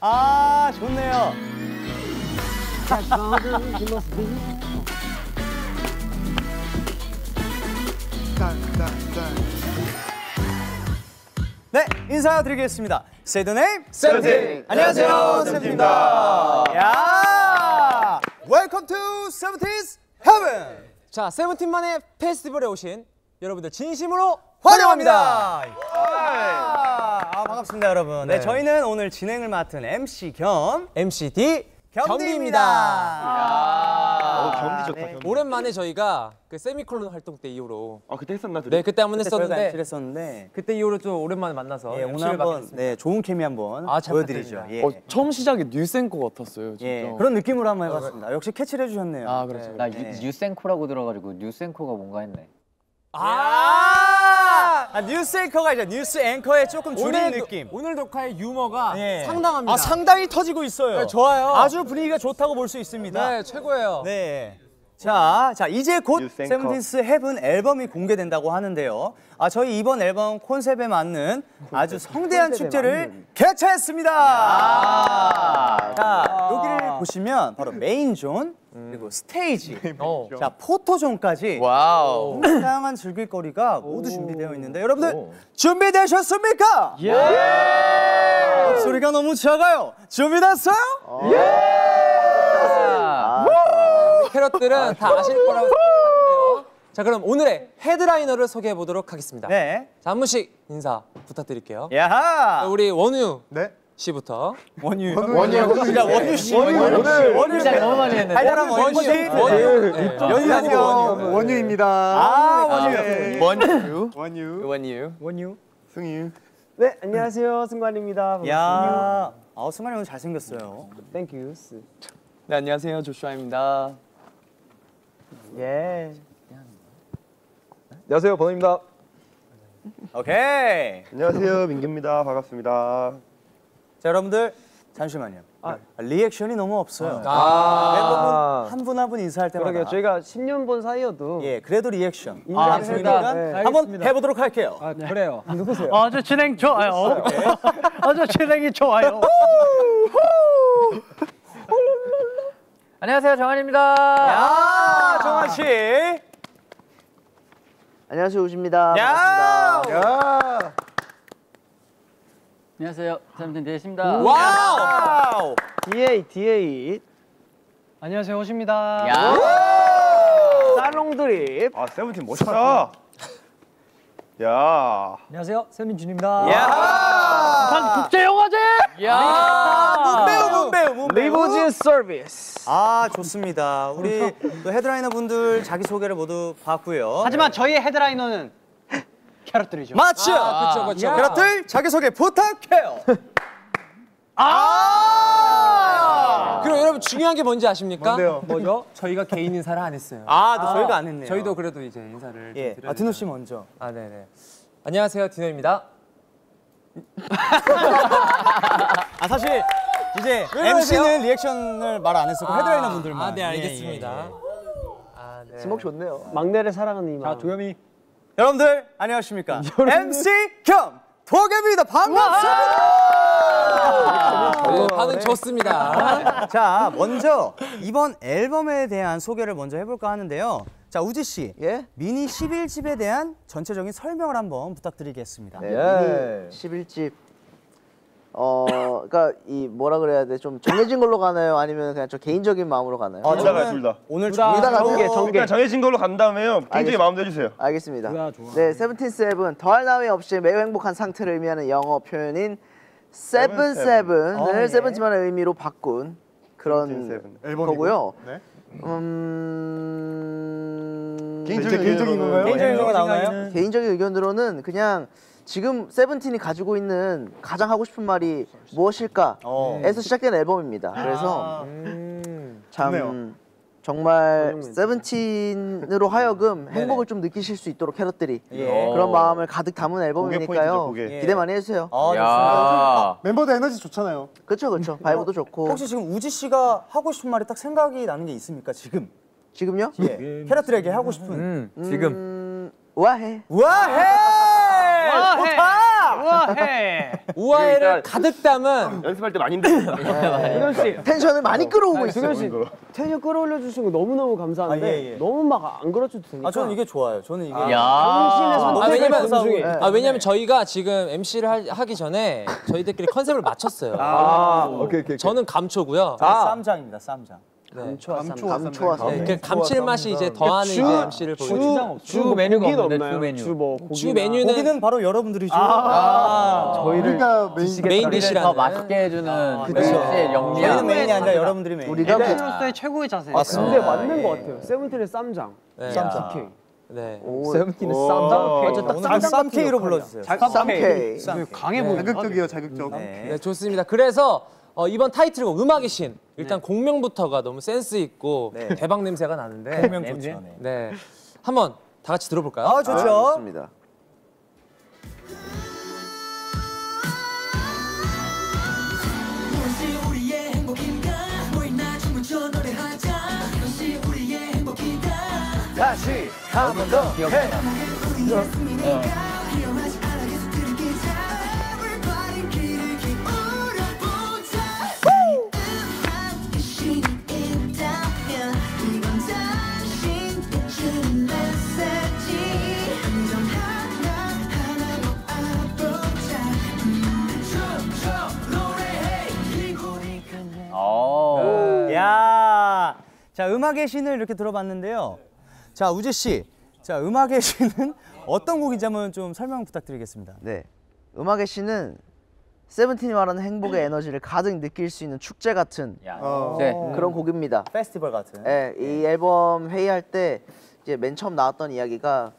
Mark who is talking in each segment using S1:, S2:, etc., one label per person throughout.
S1: 아 좋네요. 네 인사드리겠습니다. Say the name. 세븐틴. 안녕하세요 세븐틴입니다. 야, Welcome to Seventeen's Heaven.
S2: 자, 세븐틴만의 페스티벌에 오신 여러분들 진심으로
S1: 환영합니다. 아, 반갑습니다, 여러분. 네. 저희는 오늘 진행을 맡은 MC 겸
S2: MC 디
S1: 겸디입니다.
S3: 어, 겸디 좋다. 겸디.
S2: 오랜만에 저희가 그 세미콜론 활동 때 이후로
S3: 아 그때 했었나 둘이?
S2: 네 그때 한번 했었는데
S1: 연출했었는데
S2: 그때 이후로 좀 오랜만에 만나서
S1: 예, 오늘 한번. 네, 좋은 케미 한번
S2: 아, 잘
S1: 보여드리죠. 예.
S2: 부탁드립니다.
S4: 처음 시작이 뉴센코 같았어요. 진짜.
S1: 예, 그런 느낌으로 한번 해봤습니다. 역시 캐치를 해주셨네요.
S4: 아 그렇죠.
S5: 나
S1: 네.
S5: 뉴, 뉴센코라고 들어가지고 뉴센코가 뭔가 했네.
S1: 아, 아 뉴스 앵커가 이제 뉴스 앵커의 조금 줄인
S2: 오늘
S1: 느낌.
S2: 오늘 녹화의 유머가
S1: 예.
S2: 상당합니다.
S1: 아 상당히 터지고 있어요.
S2: 네, 좋아요.
S1: 아주 분위기가 좋다고 볼 수 있습니다.
S2: 네 최고예요.
S1: 네. 자, 자 이제 곧. SEVENTEENTH HEAVEN 앨범이 공개된다고 하는데요. 아 저희 이번 앨범 콘셉트에 맞는 아주 성대한 축제를 개최했습니다. 자 여기를 보시면 바로 main zone 그리고 스테이지,
S2: 어.
S1: 자 포토존까지
S4: wow.
S1: 다양한 즐길거리가 모두 준비되어 있는데 여러분들 준비되셨습니까? 예. 목소리가 너무 작아요. 준비됐어요?
S2: 캐럿들은 다 아실 거라고 생각하는데요. 자 그럼 오늘의 headliner를 소개해 보도록 하겠습니다.
S1: 네.
S2: 자, 한 분씩 인사 부탁드릴게요.
S1: 야하.
S2: 우리 원우
S3: 네.
S2: 씨부터.
S1: 원유. 원유. 진짜 원유 씨. 원유. 원유.
S5: 시작 너무 많이 했는데.
S1: 달달한 원유 씨.
S2: 원유. 네.
S1: 원유.
S3: 원유입니다.
S1: 아, 원유.
S4: 원유.
S3: 원유.
S4: 원유.
S1: 원유.
S3: 승희.
S6: 네, 안녕하세요. 승관입니다.
S1: 야. 아, 승관이 오늘 잘 생겼어요.
S6: 땡큐.
S4: 네 안녕하세요 조슈아입니다.
S6: 예.
S3: 안녕하세요 번호입니다.
S1: 오케이.
S3: 안녕하세요 민규입니다. 반갑습니다.
S1: 자, 여러분들 잠시만요. 아, 리액션이 너무 없어요.
S2: 아.
S1: 멤버분 한분 한 분 인사할 때마다
S6: 그러게요. 저희가 10년 본 사이여도
S1: 예, 그래도 리액션.
S6: 인사를
S2: 알겠습니다.
S6: 해야
S1: 그러니까
S6: 네.
S1: 한번 해 보도록 할게요.
S6: 아, 그래요. 누구세요?
S7: 아주 진행 좋아요. 아주 진행이 좋아요.
S5: 안녕하세요 정한입니다.
S1: 야, 정환 씨.
S6: 안녕하세요. 우지입니다.
S1: 야!
S3: 야.
S5: 안녕하세요 세븐틴 데이십니다.
S1: 와우!
S6: DA, DA.
S7: 안녕하세요 호시입니다.
S6: 살롱 드립.
S3: 아 세븐틴 멋있다. 야.
S7: 안녕하세요 세민준입니다.
S1: 야!
S7: 국제 영화제.
S1: 문배우, 문배우, 문배우.
S6: 리보진 서비스.
S1: 아, 좋습니다. 우리 또 헤드라이너 분들 자기 소개를 모두 봤고요.
S7: 하지만 저희의 headliner는 캐럿들이죠.
S1: 맞죠?
S2: 아, 그쵸, 그쵸.
S1: 캐럿들 자기소개 부탁해요. 아!
S2: 그리고 여러분 중요한 게 뭔지 아십니까?
S3: 뭔데요?
S2: 뭐죠? 저희가 개인 인사를 안 했어요.
S1: 아, 또 저희가 안 했네요.
S2: 저희도 그래도 이제 인사를 좀
S1: 예. 아, 디노 씨. 먼저.
S2: 아, 네 네. 안녕하세요, 디노입니다.
S1: 아, 사실 이제
S2: 왜
S1: MC는? 리액션을 말 안 했었고 헤드라이너 분들만.
S2: 아, 네,
S1: 예,
S2: 알겠습니다.
S1: 예, 예.
S2: 아, 네.
S6: 지목 좋네요. 막내를 사랑하는 이 마음.
S7: 조현이.
S1: 여러분들 안녕하십니까? MC 겸 도겸입니다. 반갑습니다.
S2: 네, 반응 좋습니다.
S1: 자, 먼저 이번 앨범에 대한 소개를 먼저 해볼까 하는데요. 자, 우지 씨,
S6: 예?
S1: 미니 11집에 대한 전체적인 설명을 한번 부탁드리겠습니다.
S6: 네.
S3: 예.
S6: 11집. 어, 그러니까 이 뭐라 그래야 돼? 좀 정해진 걸로 가나요? 아니면 그냥 좀 개인적인 마음으로 가나요?
S1: 어,
S3: 둘다 가요,
S1: 저는
S3: 둘 다.
S1: 오늘
S6: 둘다 정계, 정계.
S3: 그냥 정해진 걸로 간 다음에요. 굉장히. 마음대로 해주세요.
S6: 알겠습니다. 네, SEVENTEENTH HEAVEN 더할 나위 없이 매우 행복한 상태를 의미하는 영어 표현인
S3: seventh
S6: heaven. Seven을
S1: 어, 예.
S6: 세븐틴만의 의미로 바꾼 그런. 거고요.
S3: 네.
S6: 음...
S3: 개인적인 개인적인 건가요?
S1: 개인적인 나오나요?
S6: 개인적인 의견으로는 그냥 지금 세븐틴이 가지고 있는 가장 하고 싶은 말이 무엇일까에서
S1: 어.
S6: 시작된 앨범입니다. 그래서 참
S3: 좋네요.
S6: 정말 세븐틴으로 하여금 행복을 좀 느끼실 수 있도록 캐럿들이
S1: 예.
S6: 그런 마음을 가득 담은
S3: 포인트죠,
S6: 앨범이니까요.
S3: 그게.
S6: 기대 많이 해주세요.
S1: 아, 좋습니다.
S3: 멤버들 에너지 좋잖아요.
S6: 그렇죠, 그렇죠. 바이브도 좋고.
S1: 혹시 지금 우지 씨가 하고 싶은 말이 딱 생각이 나는 게 있습니까? 지금?
S6: 지금요?
S1: 예. 캐럿들에게 하고 싶은.
S2: 지금
S6: 음, 우아해.
S1: 우아해!
S7: 우아해.
S2: 우아해를 가득 담은
S3: 연습할 때 많이 힘들었다.
S8: 승현 씨,
S6: 텐션을 많이 끌어오고 있어요.
S8: 승현 씨, 텐션 끌어올려 주신 거 너무 너무 감사한데
S1: 아, 예, 예.
S8: 너무 막 안 끌어줘도 되니까.
S1: 아 저는 이게 좋아요. 저는 이게
S5: 야.
S8: 당신의 선택을
S2: 아, 왜냐면-
S8: 그 중에.
S2: 아 왜냐면 저희가 지금 MC를 하기 전에 저희들끼리 컨셉을 맞췄어요.
S3: 아, 오케이, 오케이.
S2: 저는 감초고요.
S1: 쌈장입니다. 쌈장.
S2: 네, 그 감칠맛이 이제 더하는 이제 MC를 보여주죠.
S8: 주, 주 메뉴가 없나요?
S5: 주 메뉴.
S8: 주뭐 고기.
S2: 주 메뉴는
S1: 고기는 바로 여러분들이죠.
S8: 저희를
S3: 그러니까
S2: main
S5: main
S2: the dish라는
S5: 맛있게 해주는
S1: 그쵸.
S5: MC의
S1: 저희는
S5: 영리함.
S1: main이 아니라 여러분들이 메인.
S6: 우리가 그-
S7: 팬으로서의 최고의 자세.
S8: 근데 맞는 것 같아요. 세븐틴의 쌈장.
S2: 네.
S8: 쌈장.
S2: 네.
S3: 세븐틴의
S1: 오늘 쌈 K로 불러주세요.
S6: 쌈케이.
S7: 강해 보여.
S3: 자극적이에요, 자극적.
S1: 네.
S2: 네, 좋습니다. 그래서 어, 이번 타이틀곡 음악의 신 일단 공명부터가 너무 센스 있고
S1: 네.
S2: 대박 냄새가 나는데
S1: 분명 좋죠. 네.
S2: 네 한번 다 같이 들어볼까요?
S1: 아 좋죠.
S6: 좋습니다.
S9: 무엇이 우리의 행복인
S1: 야, 자 음악의 신을 이렇게 들어봤는데요. 자 우재 씨, 자 음악의 신은 어떤 곡인지 한번 좀 설명 부탁드리겠습니다.
S6: 네. 음악의 신은 세븐틴이 말하는 행복의 에너지를 가득 느낄 수 있는 축제 같은
S5: 야.
S1: 어.
S5: 네.
S6: 그런 곡입니다.
S1: 페스티벌 같은.
S6: 예, 이 앨범 회의할 때 이제 맨 처음 나왔던 이야기가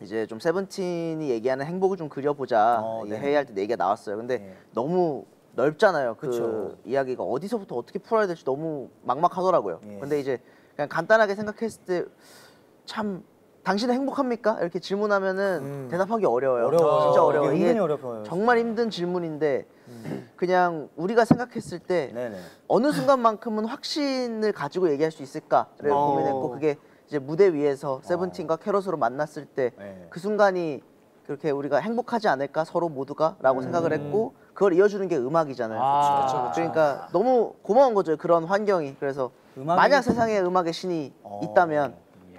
S6: 이제 좀 세븐틴이 얘기하는 행복을 좀 그려보자
S1: 어,
S6: 이
S1: 네.
S6: 회의할 때 얘기가 나왔어요. 근데
S1: 네.
S6: 너무 넓잖아요. 그
S1: 그쵸.
S6: 이야기가 어디서부터 어떻게 풀어야 될지 너무 막막하더라고요.
S1: 예.
S6: 근데 이제 그냥 간단하게 생각했을 때 참 당신은 행복합니까? 이렇게 질문하면은 대답하기 어려워요.
S1: 음. 어려워요.
S6: 진짜 어려워.
S1: 이게
S6: 이게
S1: 어려워요, 음.
S6: 정말 힘든 질문인데 그냥 우리가 생각했을 때
S1: 네네.
S6: 어느 순간만큼은 확신을 가지고 얘기할 수 있을까를
S1: 어.
S6: 고민했고 그게 이제 무대 위에서 세븐틴과 캐럿으로 만났을 때그
S1: 네.
S6: 순간이 그렇게 우리가 행복하지 않을까 서로 모두가라고
S1: 음.
S6: 생각을 했고 그걸 이어주는 게 음악이잖아요.
S1: 아, 그쵸, 그쵸.
S6: 그러니까 너무 고마운 거죠 그런 환경이. 그래서
S1: 음악이-
S6: 만약 세상에 음악의 신이
S1: 어.
S6: 있다면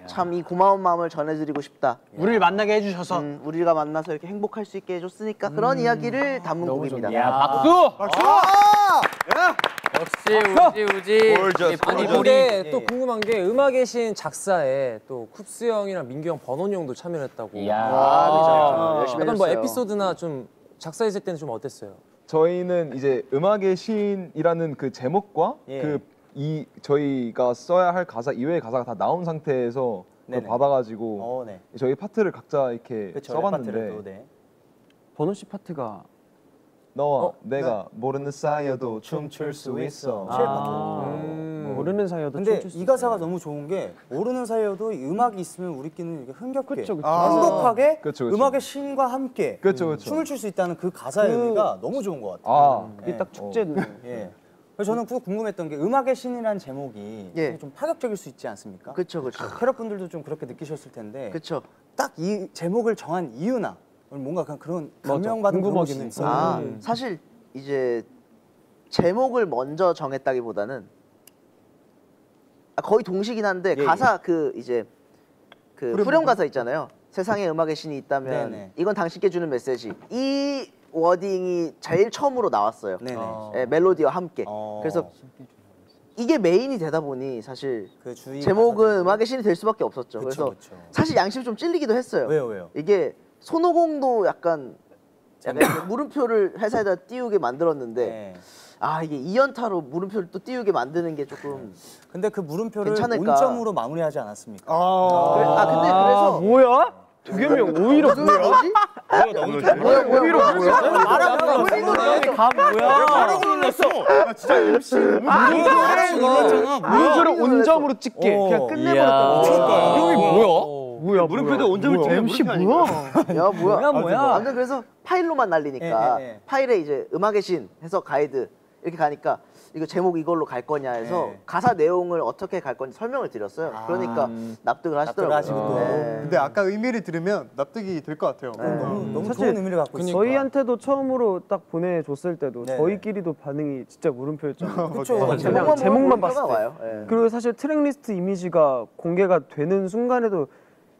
S6: 참 이 고마운 마음을 전해드리고 싶다.
S7: 우리를 만나게 해주셔서
S6: 음, 우리가 만나서 이렇게 행복할 수 있게 해줬으니까 그런 이야기를 담은 곡입니다.
S5: 야 박수. 역시 우지 우지.
S3: 골저스,
S2: 아니
S1: 예,
S2: 또
S1: 예.
S2: 궁금한 게 음악의 신 작사에 또 쿱스 형이랑 민규 형, 버논이 형도 참여했다고.
S5: 이야.
S6: 아, 그죠. 열심히
S2: 약간 뭐. 에피소드나 좀 작사했을 때는 좀 어땠어요?
S10: 저희는 이제 음악의 신이라는 그 제목과
S1: 예.
S10: 그이 저희가 써야 할 가사 이외의 가사가 다 나온 상태에서 그걸
S1: 네네.
S10: 받아가지고
S1: 어, 네.
S10: 저희 파트를 각자 이렇게
S1: 그쵸.
S10: 써봤는데
S1: 레파토리도, 네.
S8: 버논 씨 파트가
S10: 너와
S2: 어?
S10: 내가 모르는 사이여도
S1: 춤출 수 있어.
S8: 아,
S2: 음.
S8: 모르는 사이여도
S1: 근데
S8: 춤출 수
S1: 이 가사가. 너무 좋은 게 모르는 사이여도 이 음악이 있으면 우리끼리는 이게 흥겹게
S8: 그쵸, 그쵸.
S1: 행복하게
S10: 그쵸, 그쵸.
S1: 음악의 신과 함께
S10: 그쵸, 그쵸.
S1: 춤을 출 수 있다는 그 가사의 의미가 너무 좋은 것 같아요.
S10: 아
S8: 그게
S1: 네.
S8: 딱 축제네.
S1: 예. 그래서 저는 그 궁금했던 게 음악의 신이라는 제목이
S6: 예.
S1: 되게 좀 파격적일 수 있지 않습니까?
S6: 그쵸 그쵸
S1: 캐럿 분들도 좀 그렇게 느끼셨을 텐데
S6: 그쵸.
S1: 딱이 제목을 정한 이유나 뭔가 그런- 그런 감명받은
S8: 궁금하긴.
S1: 있어요.
S6: 아
S1: 음.
S6: 사실 이제 제목을 먼저 정했다기보다는 아, 거의 동시긴 한데
S1: 예, 예.
S6: 가사 그 이제 그 후렴 가사 있잖아요. 세상에 음악의 신이 있다면
S1: 네네.
S6: 이건 당신께 주는 메시지. 이 워딩이 제일 처음으로 나왔어요.
S1: 네네.
S6: 예, 멜로디와 함께.
S1: 어.
S6: 그래서 이게 메인이 되다 보니 사실
S1: 그
S6: 제목은 음악의 신이 될 수밖에 없었죠.
S1: 그쵸,
S6: 그래서
S1: 그쵸.
S6: 사실 양심 좀 찔리기도 했어요.
S1: 왜요 왜요?
S6: 이게 손오공도 약간 약간 물음표를 회사에다 띄우게 만들었는데
S1: 네.
S6: 아 이게 2연타로 물음표를 또 띄우게 만드는 게 조금
S1: 근데 그 물음표를
S6: 괜찮을까?
S1: 온점으로 마무리하지 않았습니까?
S6: 그래- 아 근데 그래서
S8: 뭐야? 도겸이 형 오히려
S6: 뭐지? 뭐야 뭐야 뭐야 뭐야
S1: 말하고
S7: 가 뭐야?
S1: 눌렀잖아.
S8: 물음표를 온점으로 찍게
S1: 어.
S8: 그냥 끝내버렸다.
S7: 여기 뭐야?
S8: 뭐야?
S3: 물음표도 온점을 찍는
S7: MC 뭐야?
S6: 야 뭐야
S1: 뭐야?
S6: 아무튼 그래서 파일로만 날리니까
S1: 예, 예, 예.
S6: 파일에 이제 음악의 신 해서 가이드 이렇게 가니까 이거 제목 이걸로 갈 거냐 해서
S1: 네.
S6: 가사 내용을 어떻게 갈 건지 설명을 드렸어요. 그러니까 납득을 하시더라고요.
S1: 하시고 또.
S6: 네.
S3: 근데 아까 의미를 들으면 납득이 될 것 같아요.
S1: 너무, 너무
S8: 사실
S1: 좋은 의미를 갖고 있어요.
S8: 저희한테도 처음으로 딱 보내줬을 때도
S1: 네.
S8: 저희끼리도 반응이 진짜 물음표였잖아요.
S1: 그렇죠.
S8: 그냥
S6: 제목만,
S8: 제목만 봤을 때.
S6: 와요. 예.
S8: 그리고 사실 트랙 리스트 이미지가 공개가 되는 순간에도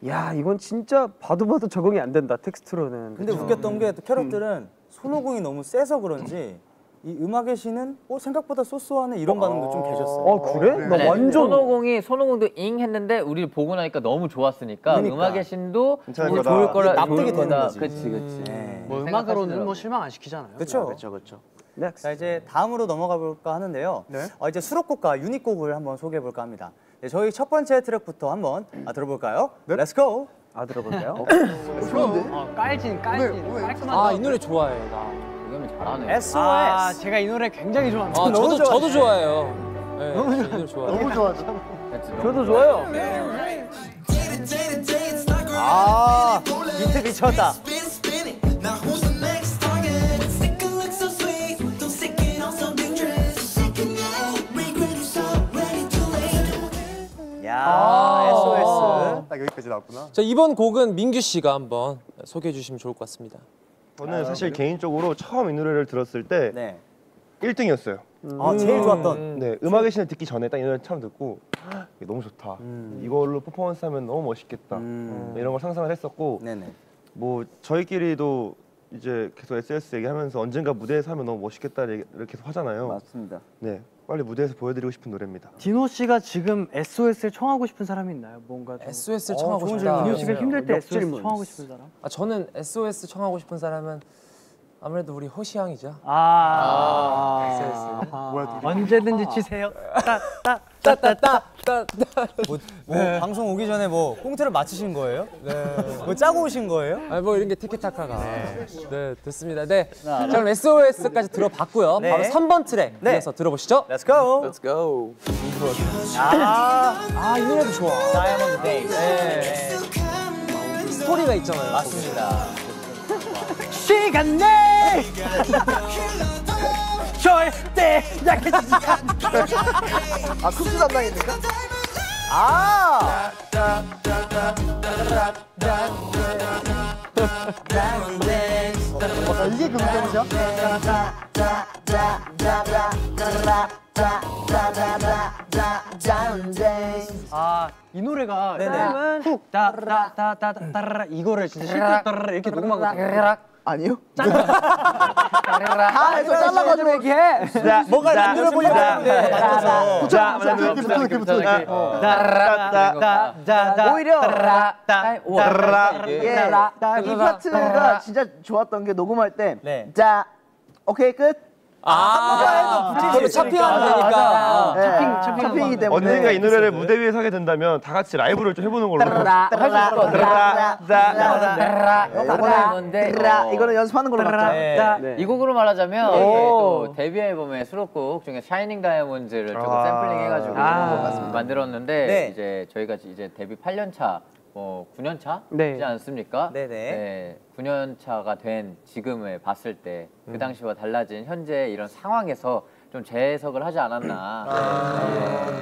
S8: 야 이건 진짜 봐도 봐도 적응이 안 된다 텍스트로는.
S1: 근데 웃겼던 게 또 캐럿들은 손오공이 너무 세서 그런지 이 음악의 신은 어 생각보다 소소하네 이런 반응도 좀 계셨어요.
S8: 어 그래? 나
S5: 네,
S8: 완전
S5: 손오공이 손오공도 잉 했는데 우리를 보고 나니까 너무 좋았으니까
S1: 그러니까.
S5: 음악의 신도
S3: 괜찮을
S5: 뭐
S3: 거다.
S5: 좋을 거라
S1: 납득이 되는
S5: 거다.
S1: 거지.
S5: 그치 그치.
S1: 네.
S7: 뭐
S5: 생각하시더라고요.
S7: 음악으로는 뭐 실망 안 시키잖아요.
S1: 그렇죠.
S6: 그렇죠, 그렇죠.
S1: 자 이제 다음으로 넘어가 볼까 하는데요.
S3: 네.
S1: 어, 이제 수록곡과 유닛곡을 한번 소개해 볼까 합니다. 네, 저희 첫 번째 트랙부터 한번 아, 들어볼까요? Let's go.
S8: 아 들어볼까요?
S7: 어, 깔진 깔진 깔끔한.
S2: 아이 노래 좋아해 나.
S5: 이거면 잘하네.
S1: SOS.
S7: 아 제가 이 노래 굉장히 좋아합니다.
S2: 아
S1: 너무
S2: 저도 저도
S1: 좋아해.
S2: 좋아해요. 네, 이 노래 좋아해요.
S6: 너무 좋아하죠.
S8: 저도 좋아요.
S1: 아 비트 미쳤다. 야 SOS.
S3: 딱 여기까지 나왔구나.
S2: 자 이번 곡은 민규 씨가 한번 소개해 주시면 좋을 것 같습니다.
S11: 저는 사실 개인적으로 처음 이 노래를 들었을 때
S1: 네.
S11: 1등이었어요.
S1: 아 제일 좋았던.
S11: 네, 음악의 신을 듣기 전에 딱 이 노래 처음 듣고 이게 너무 좋다. 이걸로 퍼포먼스 하면 너무 멋있겠다.
S1: 음.
S11: 이런 걸 상상을 했었고
S1: 네네.
S11: 뭐 저희끼리도 이제 계속 SS 얘기하면서 언젠가 무대에서 하면 너무 멋있겠다 얘기를 계속 하잖아요.
S6: 맞습니다.
S11: 네, 빨리 무대에서 보여드리고 싶은 노래입니다.
S7: 디노 씨가 지금 SOS를 청하고 싶은 사람이 있나요? 뭔가 좀.
S2: SOS를
S1: 어,
S2: 청하고 싶다.
S7: 디노 씨가 힘들 때 SOS. 청하고 싶은 사람?
S2: 아 저는 SOS 청하고 싶은 사람은 아무래도 우리 호시 형이죠.
S7: 아,
S3: 뭐야, 둘이?
S7: 언제든지 치세요.
S2: 따 따따따.
S1: 뭐, 뭐 방송 오기 전에 뭐 꽁트를 맞추신 거예요? 네. 뭐 짜고 오신 거예요?
S2: 아뭐 이런 게 티키타카가. 네, 됐습니다. 네. 자 그럼 SOS까지 들어봤고요.
S1: 네.
S2: 바로 3번 트랙
S1: 네.
S2: 이어서 들어보시죠.
S1: Let's go.
S4: Let's go.
S1: 아,
S2: 아이 노래도 좋아.
S1: Diamond Days.
S2: 네. 스토리가 있잖아요.
S1: 맞습니다.
S7: 시간 내 절대 약해지지
S6: 아 쿱스 담당입니까?
S1: 아.
S3: 아, 이게 그 음정이죠?
S7: 아, 이 노래가
S1: 네네.
S7: 훅 따라따따 따따라 이거를 진짜 실컷 따라라 이렇게 녹음한
S6: 거아 니요. 다 해서 잘라가지고 얘기해.
S1: 뭔가 만들어 보려고 맞춰서.
S3: 자, 이렇게부터 이렇게부터 이렇게.
S7: 따라따따따
S6: 오히려 이 파트가 진짜 좋았던 게 녹음할 때
S1: 네.
S6: 자, 오케이 끝.
S2: 아, 그걸로 차핑하면 되니까.
S6: 네, 차핑이기 때문에.
S11: 언젠가 이 노래를 무대 위에서 하게 된다면 다 같이 라이브를 좀 해보는 걸로.
S6: 이거는 연습하는 걸로 맞죠?
S1: 네.
S5: 이 곡으로 말하자면
S8: 오.
S5: 이게 또 데뷔 앨범의 수록곡 중에 샤이닝 다이아몬드를 조금
S11: 아.
S5: 샘플링 해가지고
S7: 아.
S5: 만들었는데
S1: 네.
S5: 이제 저희가 이제 데뷔 8년 차, 뭐 9년 차지
S8: 네.
S5: 않습니까?
S1: 네네.
S5: 네, 9년 차가 된 지금을 봤을 때그
S1: 음.
S5: 당시와 달라진 현재 이런 상황에서 좀 재해석을 하지 않았나.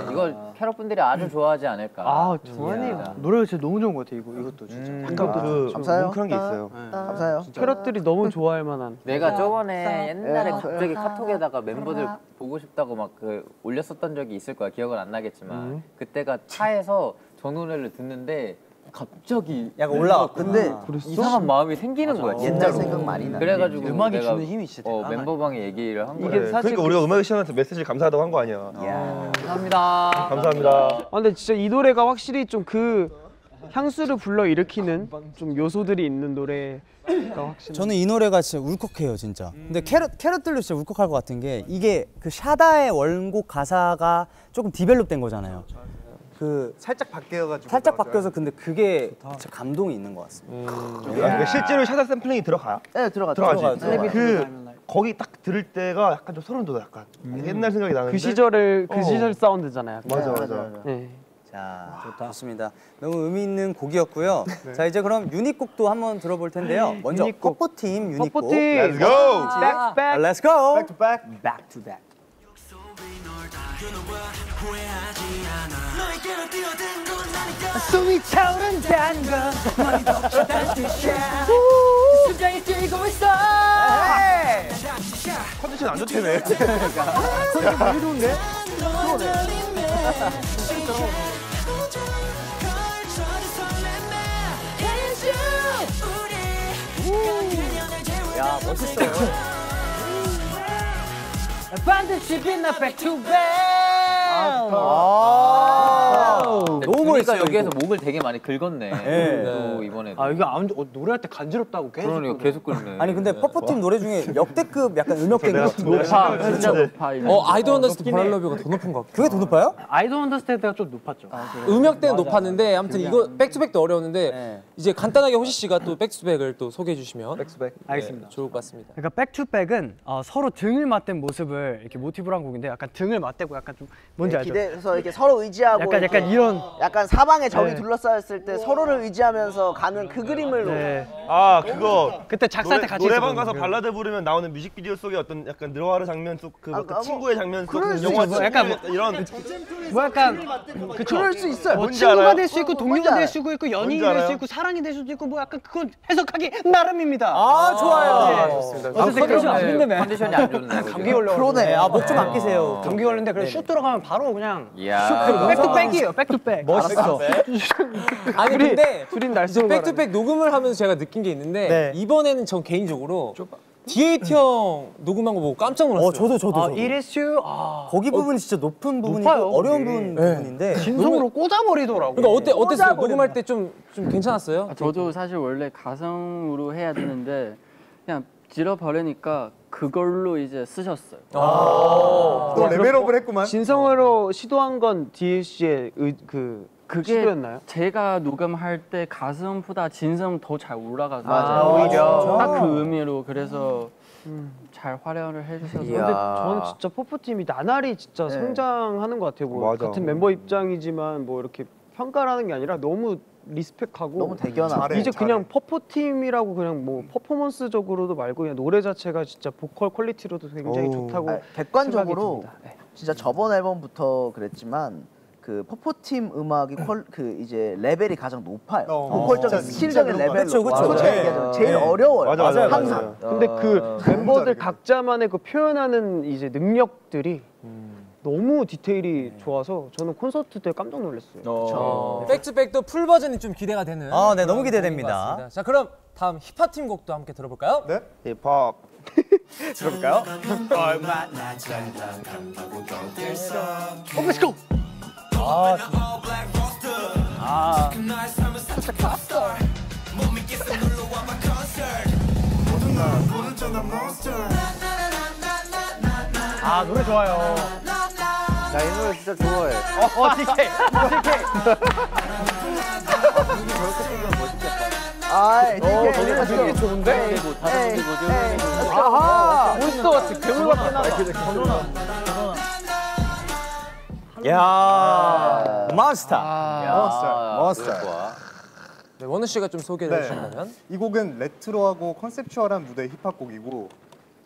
S5: 네. 이걸 캐럿 분들이 아주 좋아하지 않을까.
S7: 아, 주환이 노래가 진짜 너무 좋은 것 같아 이거 이것도 진짜.
S11: 약간 그
S6: 감사해요.
S11: 뭉클한 게 있어요.
S6: 감사해요.
S8: 캐럿들이 너무 좋아할 만한.
S5: 내가 저번에 옛날에
S6: 예,
S5: 갑자기 카톡에다가 멤버들 보고 싶다고 막 그 올렸었던 적이 있을 거야 기억은 안 나겠지만 그때가 차에서 저 노래를 듣는데 갑자기
S1: 약간 올라왔고.
S6: 근데
S5: 이상한 마음이 생기는 거야
S6: 옛날
S5: 진짜로
S6: 생각 많이 나.
S5: 그래가지고
S7: 음악이 주는 힘이 진짜
S5: 어. 멤버방에 얘기를 한 거야
S8: 이게 사실
S11: 그러니까 우리가 음악의 시간한테 메시지 감사하다고 한 거 아니야.
S5: 감사합니다
S11: 감사합니다.
S8: 아 근데 진짜 이 노래가 확실히 좀 그 향수를 불러 일으키는 좀 요소들이 있는 노래가 확실히.
S1: 저는 이 노래가 진짜 울컥해요, 진짜. 근데 캐럿 캐럿들도 진짜 울컥할 것 같은 게 이게 그 샤다의 원곡 가사가 조금 develop 된 거잖아요. 그
S3: 살짝 바뀌어가지고.
S1: 살짝
S3: 나왔어요.
S1: 바뀌어서 근데 그게 진짜 감동이 있는 것 같습니다.
S11: 아, 그러니까 실제로 샤다 샘플링이 들어가요?
S6: 네 들어갔죠.
S11: 들어가지.
S1: 들어가죠.
S11: 그 거기 딱 들을 때가 약간 좀 소름 돋아 약간 옛날 생각이 나는데.
S8: 그 시절을 그
S11: 어.
S8: 시절 사운드잖아요.
S11: 맞아
S6: 맞아,
S11: 맞아.
S6: 맞아.
S8: 네.
S1: 자, 좋습니다. 너무 의미 있는 곡이었고요. 자, 이제 그럼 유닛곡도 한번 들어볼 텐데요. 먼저. 뽀뽀팀 유닛곡.
S8: 뽀뽀팀.
S11: Let's go.
S8: Back to back.
S1: Let's go.
S3: Back to back.
S7: Back to back. 숨이 차오른다는 건 뜻이야 심장이 뛰고 있어
S11: 컨디션 안 좋다며.
S9: 많이 좋은데?
S1: 야 멋있어요.
S7: 반드시 빛나 back to back
S1: 아, 너무
S5: 보니까
S1: 멋있어요.
S5: 여기에서
S1: 이거.
S5: 목을 되게 많이 긁었네.
S1: 네.
S5: 또 이번에도.
S7: 아 이거 안, 어, 노래할 때 간지럽다고 계속
S5: 그러니까 계속 긁네.
S1: 아니 근데 퍼포팀 노래 중에 역대급 약간 음역대 것 같은데.
S5: 높아, 진짜 높아.
S2: 어 아이돌 언더스트 버랄러뷰가 더 높은 것 같아요.
S1: 그게 더 높아요?
S7: I Don't Understand가 좀 높았죠
S2: 음역대는 높았는데 아무튼 이거 Back 2 Back도 어려웠는데
S1: 네.
S2: 이제 간단하게 호시 씨가 또 Back 2 Back을 또 소개해 주시면
S10: Back 2 Back.
S2: 알겠습니다. 좋을 것 같습니다.
S7: 그러니까 Back 2 Back은 어, 서로 등을 맞댄 모습을 이렇게 모티브로 한 곡인데 약간 등을 맞대고 약간 좀 뭔지 알죠?
S6: 기대서 이렇게 서로 의지하고
S7: 약간
S6: 이렇게
S7: 약간 이런
S6: 약간 사방에 적이
S7: 네.
S6: 둘러싸였을 때 서로를 의지하면서 가는 그 그림을
S7: 네.
S11: 아 그거
S7: 그때 작사할 때
S11: 노래,
S7: 같이
S11: 노래방
S7: 했었거든요.
S11: 가서 발라드 부르면 나오는 뮤직비디오 속에 어떤 약간 느와르 장면 속그
S6: 아, 뭐,
S11: 친구의 장면 속
S6: 그럴 수
S11: 영화. 속
S7: 약간
S11: 이런
S7: 뭐 약간 그쵸?
S6: 그럴 수 있어요.
S7: 뭐
S11: 뭔지
S7: 친구가
S11: 알아요?
S7: 될 수 있고
S6: 뭐,
S7: 동료가
S6: 뭔지
S7: 될수 있고 연인이
S11: 뭔지
S7: 될 수
S11: 알아요?
S7: 있고 사랑이 될 수도 있고 뭐 약간 그건 해석하기 나름입니다.
S1: 아 좋아요.
S7: 어쨌든 컨디션 안 좋네.
S5: 컨디션이 안 좋네.
S7: 감기 걸려.
S1: 그러네. 아 목 좀 아끼세요.
S7: 감기 걸렸는데 그래 슛 들어가면 바로 그냥. 백투백이에요. 백투백.
S1: 멋있어.
S2: 아니 근데 Back 2 Back 녹음을 하면서 제가 느낀 게 있는데
S1: 네.
S2: 이번에는 전 개인적으로 디에잇 형 녹음한 거 보고 깜짝 놀랐어요.
S1: 어 저도 저도.
S7: 아,
S1: 저도.
S7: 이레슈 아,
S1: 거기 부분이 진짜 높은 부분이고
S7: 높아요,
S1: 어려운. 부분,
S2: 네.
S1: 부분인데
S7: 진성으로 꽂아버리더라고.
S2: 그러니까 어때 어땠어요? 녹음할 때 좀 좀 괜찮았어요?
S12: 아, 저도 사실 원래 가성으로 해야 되는데 그냥 질러버리니까 그걸로 이제 쓰셨어요.
S3: 또 레벨업을 했구만.
S8: 진성으로 시도한 건 DLC의 그
S12: 그게
S8: 시도였나요?
S12: 제가 녹음할 때 가성보다 진성 더 잘 올라가서
S6: 맞아요.
S1: 오히려.
S12: 딱 그 의미로 그래서 잘 활용을 해주셔서.
S8: 근데 저는 진짜 퍼포팀이 나날이 진짜
S6: 네.
S8: 성장하는 것 같아요. 뭐
S10: 맞아.
S8: 같은 멤버 입장이지만 뭐 이렇게 평가라는 게 아니라 너무 respect하고
S6: 너무 대견하고
S3: 잘해.
S8: 이제 그냥 퍼포팀이라고 그냥 뭐 퍼포먼스적으로도 말고 그냥 노래 자체가 진짜 보컬 퀄리티로도 굉장히
S10: 어우.
S8: 좋다고
S6: 아, 객관적으로
S8: 생각이 듭니다. 네.
S6: 진짜 저번 앨범부터 그랬지만 그 퍼포팀 음악이 퀄, 그 이제 레벨이 가장 높아요.
S3: 어,
S6: 보컬적인 스킬적인 레벨로
S1: 그쵸.
S6: 솔직히
S1: 네.
S6: 제일
S1: 네.
S6: 어려워요.
S10: 맞아, 맞아, 맞아.
S6: 항상.
S8: 근데 그 멤버들
S3: 잘해.
S8: 각자만의 그 표현하는 이제 능력들이 너무 디테일이 좋아서 저는 콘서트 때 깜짝 놀랐어요.
S2: 어. Back 2 Back도 full 버전이 좀 기대가 되는.
S1: 아, 네, 너무 기대됩니다.
S2: 같습니다. 자 그럼 다음 힙합 팀 곡도 함께 들어볼까요?
S3: 네.
S10: 힙합.
S1: 들어볼까요?
S7: 아 노래 좋아요.
S6: 나이 노래 진짜 좋아해.
S7: 어 DK DK.
S6: 아이,
S7: 어,
S6: DK.
S7: 노래 되게 좋은데?
S6: 에이, 에이, 에이.
S7: 아하 몬스터 같이 괴물 같긴 하다.
S1: 야 몬스터.
S5: 아,
S1: 몬스터.
S5: 좋아.
S2: 네, 원우 씨가 좀 소개를
S3: 네.
S2: 해주신다면.
S3: 이 곡은 레트로하고 conceptual한 무대 힙합곡이고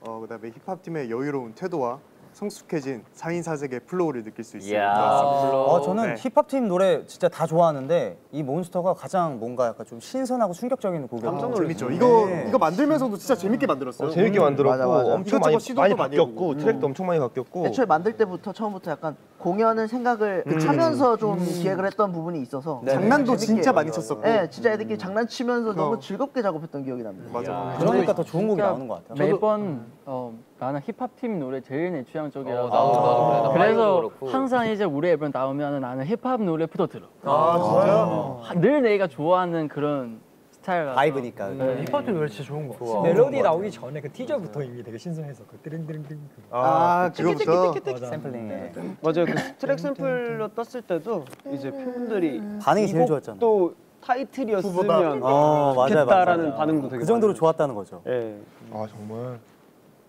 S3: 어, 그다음에 힙합팀의 여유로운 태도와 성숙해진 4인 4색의 flow를 느낄 수. 같습니다.
S1: 어, 저는
S3: 네.
S1: 힙합팀 노래 진짜 다 좋아하는데 이 Monster가 가장 뭔가 약간 좀 신선하고 충격적인 곡이었어요.
S3: 재밌죠. 이거
S1: 네.
S3: 이거 만들면서도 진짜 재밌게 만들었어요.
S10: 어, 재밌게 만들었고
S6: 맞아, 맞아.
S10: 엄청 많이
S3: 시도도
S10: 많이
S3: 많이
S10: 바뀌었고
S3: 해보고.
S10: 트랙도 엄청 많이 바뀌었고
S6: 애초에 만들 때부터 처음부터 약간 공연을 생각을 하면서 좀 기획을 했던 부분이 있어서
S3: 장난도
S6: 재밌게
S3: 진짜 많이 쳤었고.
S6: 네, 진짜 애들끼리 장난치면서 너무 즐겁게 작업했던 기억이 납니다.
S3: 맞아.
S1: 그러니까 더 좋은 곡이 나오는 것 같아요.
S12: 매번 어, 나는 힙합팀 노래 제일 내 취향 쪽이라서
S5: 어, 나도, 나도 그래. 나
S12: 그래서. 항상 이제 우리 앨범 나오면 나는 힙합 노래부터 들어
S3: 아, 진짜요?
S12: 하- 늘 내가 좋아하는 그런 스타일
S1: vibe니까.
S12: 네.
S7: 힙합팀 노래 진짜 좋은 거.
S5: 좋아.
S7: 멜로디 나오기 전에 그 티저부터 이미 되게 신선해서 그 띠링띠링띠링.
S3: 아, 그거부터
S1: 샘플링. 네.
S8: 맞아요. 그 트랙 샘플로 떴을 때도 이제 팬분들이
S1: 반응이 제일 좋았잖아요.
S8: 또 타이틀이었으면.
S1: 어,
S8: 좋겠다라는
S1: 맞아요.
S8: 반응도 되게
S1: 그 정도로. 좋았다는 거죠.
S8: 예.
S10: 아 정말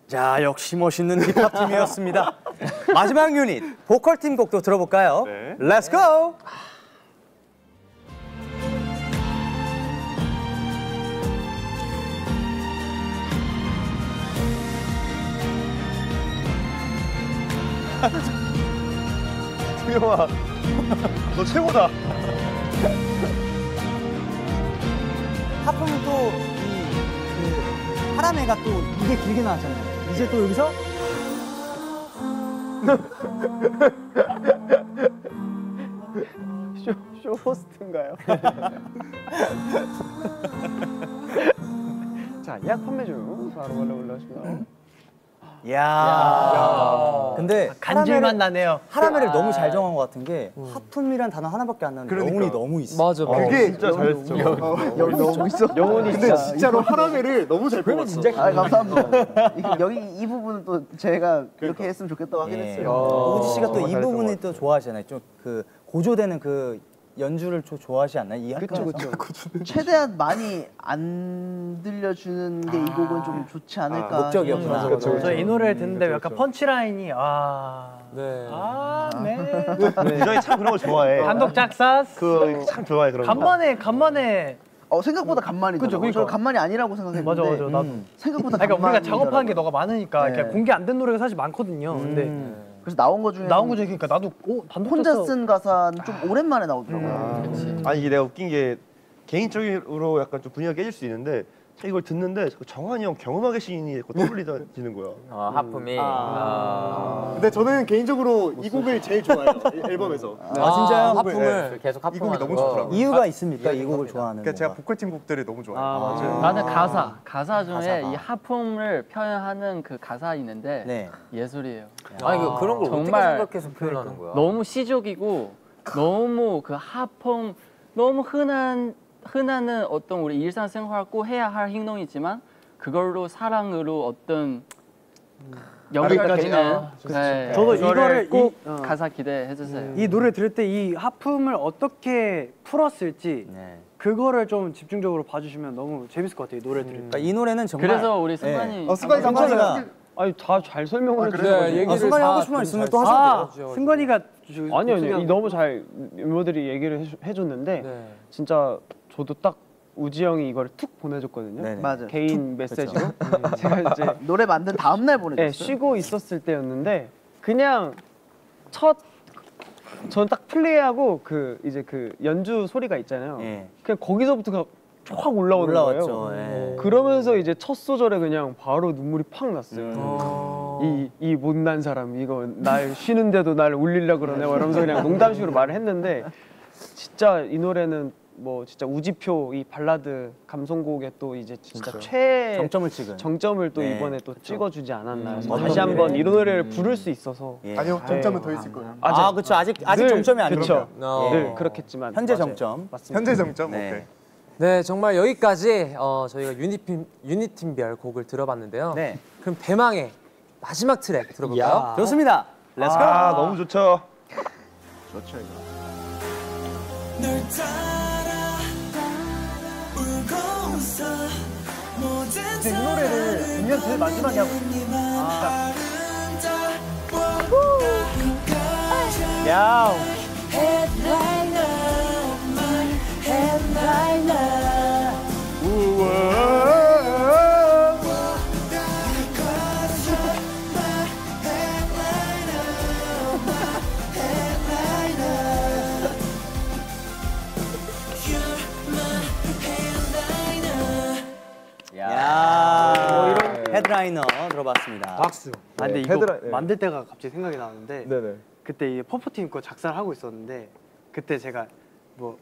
S1: 자, 역시 멋있는 힙합 팀이었습니다. 마지막 유닛 보컬 팀 곡도 들어볼까요?
S3: 네.
S1: Let's go.
S11: 우영아, 너 최고다.
S1: 하품은 또 이그 하람애가 또 이게 길게 나왔잖아요. 이제 또 여기서
S8: 쇼, 쇼 호스트인가요? 자, 예약 판매 중 바로 올라 올라오시면
S1: 야. 근데
S7: 간질만 나네요.
S1: 하람애를 너무 잘 정한 것 같은 게 하품이란 단어 하나밖에 안 나는데
S3: 그러니까.
S1: 영혼이 너무 있어.
S2: 맞아. 맞아.
S3: 그게
S11: 진짜 잘했죠.
S6: 여기 너무 있어.
S8: 영혼이
S3: 근데 진짜로 하라메를 너무 잘 뽑았어.
S6: 아 감사합니다. 이게 여기 이 부분은 또 제가 이렇게 했으면 좋겠다고 하긴
S1: 예.
S6: 했어요.
S1: 오지 씨가 또 이 부분이 것또 좋아하시잖아요. 좀 그 고조되는 그 연주를 좀 좋아하지 않나요? 이
S8: 그쵸
S1: 학교에서?
S8: 그쵸.
S6: 최대한 많이 안 들려주는 게 이 곡은 좀 좋지 않을까.
S1: 아, 목적이었구나.
S6: 싶어서.
S11: 그쵸, 그쵸.
S7: 저이 노래를 듣는데 약간 펀치라인이 아.
S2: 네.
S7: 아, 네.
S11: 우정이 참 그런 거 좋아해.
S7: 단독 작사.
S11: 그참 좋아해 그런 거.
S7: 간만에 간만에
S6: 어 생각보다 간만이죠.
S7: 그쵸, 그러니까.
S6: 간만이 아니라고 생각했는데.
S7: 맞아 맞아 나도.
S1: 음.
S6: 생각보다
S7: 그러니까 우리가. 작업한 게 너가 많으니까
S6: 네.
S7: 공개 안 된 노래가 사실 많거든요. 근데
S1: 음.
S6: 그래서 나온 거 중에
S7: 나온 거 중에 그러니까 나도 오 단독
S6: 혼자
S7: 작사
S6: 쓴 가사는 좀 오랜만에 나오더라고요.
S11: 아니 이게 내가 웃긴 게 개인적으로 약간 좀 분위기가 깨질 수 있는데 이걸 듣는데 자꾸 정한이 형 경음악의 시인이 자꾸 떠올리지는 거야.
S5: 어, 하품이. 아.
S3: 근데 저는 개인적으로 이 곡을 제일 좋아해요. 이 앨범에서.
S1: 아, 진짜요?
S2: 하품을.
S5: 계속
S3: 이 곡이
S5: 하품하는
S3: 너무
S5: 거.
S3: 좋더라고요.
S1: 이유가 있습니까? 이 곡을 좋아하는.
S3: 그러니까 제가? 보컬팀 곡들을 너무 좋아해요.
S8: 아 맞아요.
S12: 나는 가사, 가사 중에
S1: 가사가.
S12: 이 하품을 표현하는 그 가사 있는데
S1: 네.
S12: 예술이에요.
S2: 아,
S5: 아니 그 그런 걸 어떻게
S12: 정말
S5: 생각해서 표현하는 거야?
S12: 너무 시적이고 너무 그 하품 너무 흔한 흔한 어떤 우리 일상생활 꼭 해야 할 행동이지만 그걸로 사랑으로 어떤 연결되는 네,
S7: 저도 이거를
S12: 꼭
S7: 이- 어.
S12: 가사 기대해 주세요.
S7: 이 노래 들을 때 이 하품을 어떻게 풀었을지
S1: 네.
S7: 그거를 좀 집중적으로 봐주시면 너무 재밌을 것 같아요. 이 노래 들을 때.
S1: 그러니까 이 노래는 정말.
S12: 그래서 우리 승관이
S3: 어, 승관이.
S1: 승관이가
S8: 아니 다 잘 설명을
S2: 네,
S8: 해주세요.
S2: 얘기를
S1: 아, 승관이
S2: 다
S1: 하고 싶은
S2: 말좀
S1: 있으면 잘또
S2: 써-
S1: 하셔도
S7: 아,
S2: 돼요.
S7: 승관이가 저-
S8: 아니요, 아니요. 너무 잘 멤버들이 얘기를 해주, 해줬는데
S2: 네.
S8: 진짜 저도 딱 우지 형이 이걸 툭 보내줬거든요.
S1: 네네.
S6: 맞아.
S8: 개인 메시지로 제가 이제
S6: 노래 만든 다음 날 보내줬어요.
S8: 네, 쉬고 있었을 때였는데 그냥 첫 저는 딱 플레이하고 그 이제 그 연주 소리가 있잖아요.
S1: 예.
S8: 그냥 거기서부터가 쫙 올라오는
S1: 올라왔죠.
S8: 거예요.
S1: 예.
S8: 그러면서 이제 첫 소절에 그냥 바로 눈물이 팍 났어요.
S2: 어.
S8: 이, 이 못난 사람 이거 날 쉬는데도 날 울리려 그러네 뭐 이러면서 그냥 농담식으로 말을 했는데 진짜 이 노래는 뭐 진짜 우지표 이 발라드 감성곡에 또 이제 진짜 최
S1: 정점을 찍은.
S8: 정점을 또
S1: 네,
S8: 이번에 또 찍어주지 않았나
S1: 어떤
S8: 다시 한번
S1: 노래?
S8: 이 노래를 부를 수 있어서
S1: 예.
S3: 아니요, 점점은 더 있을 거예요.
S1: 아, 그렇죠. 아직 아직
S8: 늘-
S1: 정점이 아니죠.
S2: 어.
S8: 늘 그렇겠지만
S1: 현재
S8: 맞아요.
S1: 정점.
S8: 맞습니다.
S3: 현재 점점.
S1: 네.
S3: 오케이.
S2: 네, 정말 여기까지 어, 저희가 유닛팀 유닛팀별 곡을 들어봤는데요.
S1: 네.
S2: 그럼 대망의 마지막 트랙 들어볼까요?
S1: 좋습니다. 렛츠고.
S11: 아 너무 좋죠.
S9: 널 따라 모든
S1: 이 노래를 공연 제일 마지막에 하고 야. 야. 헤드라이너 들어봤습니다.
S2: 박수.
S7: 아 근데
S11: 네,
S7: 이거
S11: headli- 네.
S7: 만들 때가 갑자기 생각이 나는데
S11: 네네.
S7: 그때 이 퍼포팀 거 작사를 하고 있었는데 그때 제가 뭐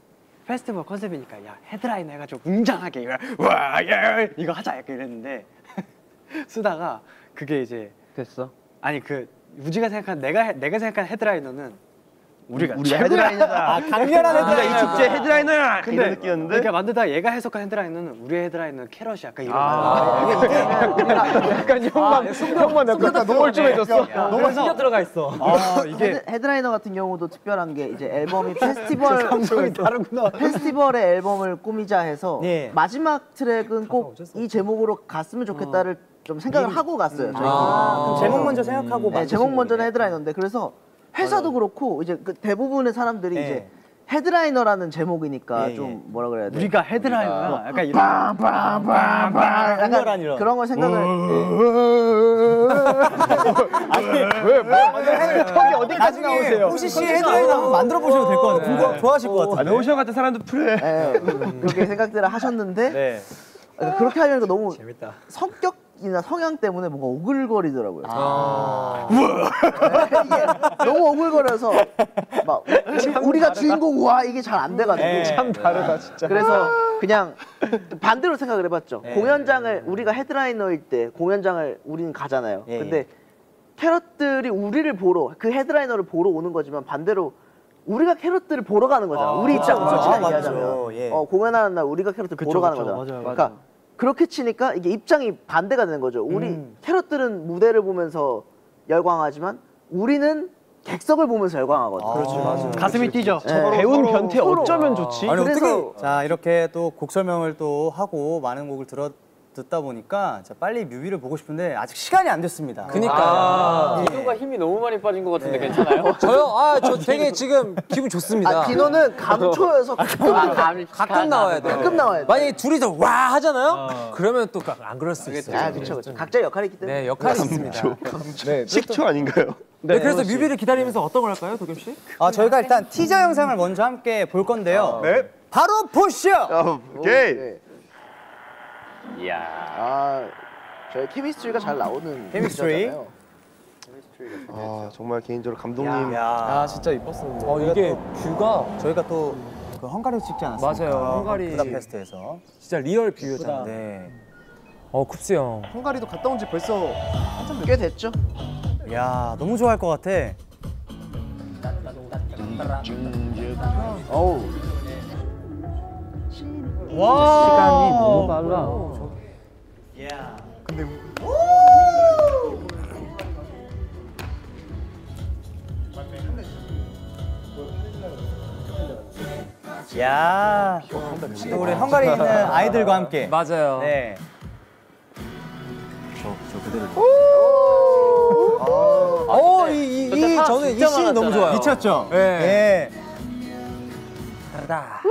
S7: 페스티벌 컨셉이니까 야 헤드라인 해가지고 웅장하게 이거 와예 이거 하자 약간 이랬는데 쓰다가 그게 이제
S8: 됐어.
S7: 아니 그 우지가 생각한 내가 해- 내가 생각한 headliner는 우리가
S6: 우리. headliner다.
S7: 아, 강렬한 헤드라이너.
S11: 이 축제 headliner야
S7: 근데
S11: 이런 느낌이었는데
S7: 그러니까 만들다가 얘가 해석한 headliner는 우리의 headliner는 캐럿이 약간 이런
S8: 아.
S7: 이게 이게
S8: 약간 형만 형만 약간 노골좀해졌어.
S7: 너무 신겨 들어가 있어. 아 이게
S6: head, headliner 같은 경우도 특별한 게 이제 앨범이 페스티벌
S7: 감정이 다르구나.
S6: 페스티벌의 앨범을 꾸미자 해서
S1: 예.
S6: 마지막 트랙은 꼭 이 제목으로 갔으면 좋겠다를 좀 생각을 하고 갔어요. 저희
S1: 아, 그럼 제목 먼저 생각하고
S6: 네, 제목 먼저는 headliner인데 그래서 회사도 그렇고 이제 그 대부분의 사람들이
S1: 네.
S6: 이제 headliner라는 제목이니까
S1: 예,
S6: 좀
S1: 예.
S6: 뭐라 그래야 돼?
S7: 우리가 headliner야. 약간 이런.
S6: 빵빵빵빵 약간
S1: 그런 이런.
S6: 그런 걸 생각을
S8: 턱이 어디까지 나오세요?
S1: 호시 씨 헤드라인 한번 만들어 보셔도 될 것 같아요. 궁금 좋아하실 것
S11: 아,
S1: 같아요.
S11: 노션 같은 사람도 필요해.
S6: 예, 그렇게 생각들을 하셨는데
S1: 네.
S6: 그러니까 그렇게 하려니까 너무
S1: 재밌다.
S6: 성격이나 성향 때문에 뭔가 오글거리더라고요.
S2: 아.
S6: 이게 너무 오글거려서 막 우리, 가 주인공 와 이게 잘 안 돼가지고
S1: 네.
S8: 참 다르다 진짜.
S6: 그래서 그냥 반대로 생각을 해봤죠.
S1: 네.
S6: 공연장을 우리가 headliner일 때 공연장을 우리는 가잖아요.
S1: 예,
S6: 근데 캐럿들이 우리를 보러 그 헤드라이너를 보러 오는 거지만 반대로 우리가 캐럿들을 보러 가는 거잖아. 우리 입장으로
S1: 그렇죠.
S6: 솔직히
S1: 아, 맞죠.
S6: 얘기하자면
S1: 예.
S6: 어, 공연하는 날 우리가 캐럿들 보러 가는
S7: 그쵸.
S6: 거잖아.
S7: 맞아요,
S6: 그러니까 그렇게 치니까 이게 입장이 반대가 되는 거죠. 우리
S1: 음.
S6: 캐럿들은 무대를 보면서 열광하지만 우리는 객석을 보면서 열광하거든.
S1: 그렇죠, 맞아요.
S7: 가슴이 뛰죠.
S6: 네.
S8: 배운 변태 어쩌면 좋지?
S1: 아니
S6: 그래서-
S1: 어떻게 자 이렇게 또 곡 설명을 또 하고 많은 곡을 들어 듣다 보니까 자, 빨리 뮤비를 보고 싶은데 아직 시간이 안 됐습니다.
S2: 그니까
S12: 디노가 힘이 너무 많이 빠진 것 같은데 괜찮아요?
S2: 저요? 아 저 되게 지금 기분 좋습니다.
S6: 아, 디노는 감초여서 가끔
S12: 아, 감-
S2: 가끔 나와야 돼요.
S6: 가끔 나와야 돼.
S2: 만약에 둘이서 와 하잖아요? 그러면 또 안 그럴 수 있어요.
S6: 아, 그렇죠, 그렇죠. 각자 역할이 있기 때문에.
S2: 네 역할이 있습니다.
S10: 네,
S11: 식초 아닌가요?
S2: 네, 그래서 뮤비를 기다리면서 어떤 걸 할까요, 도겸 씨?
S1: 아 저희가 일단 티저 영상을 먼저 함께 볼 건데요.
S11: 네.
S1: 바로 보시죠.
S11: 아, 오케이.
S6: 네.
S12: 이야.
S6: 아, 저희 chemistry가 잘 나오는 chemistry. 아
S11: 정말 개인적으로 감독님
S1: 야,
S8: 아 진짜 이뻤었는데.
S2: 어 이게 view가
S1: 저희가 또 그 헝가리에서 찍지 않았습니까?
S2: 맞아요, 헝가리.
S1: 부다페스트에서.
S2: 진짜 real view였잖아요.
S1: 네.
S2: 어 쿱스 형.
S3: 헝가리도 갔다 온 지 벌써
S6: 꽤 됐죠?
S1: 야 너무 좋아할 것 같아.
S6: 어우.
S12: 시간이 너무 빨라.
S1: 야, 또 우리 헝가리에 있는 아이들과 함께.
S2: 맞아요.
S1: 네.
S2: 어, 이, 이, 이 저는 이 씬이 너무 좋아요.
S1: 미쳤죠?
S2: 네.
S1: 예.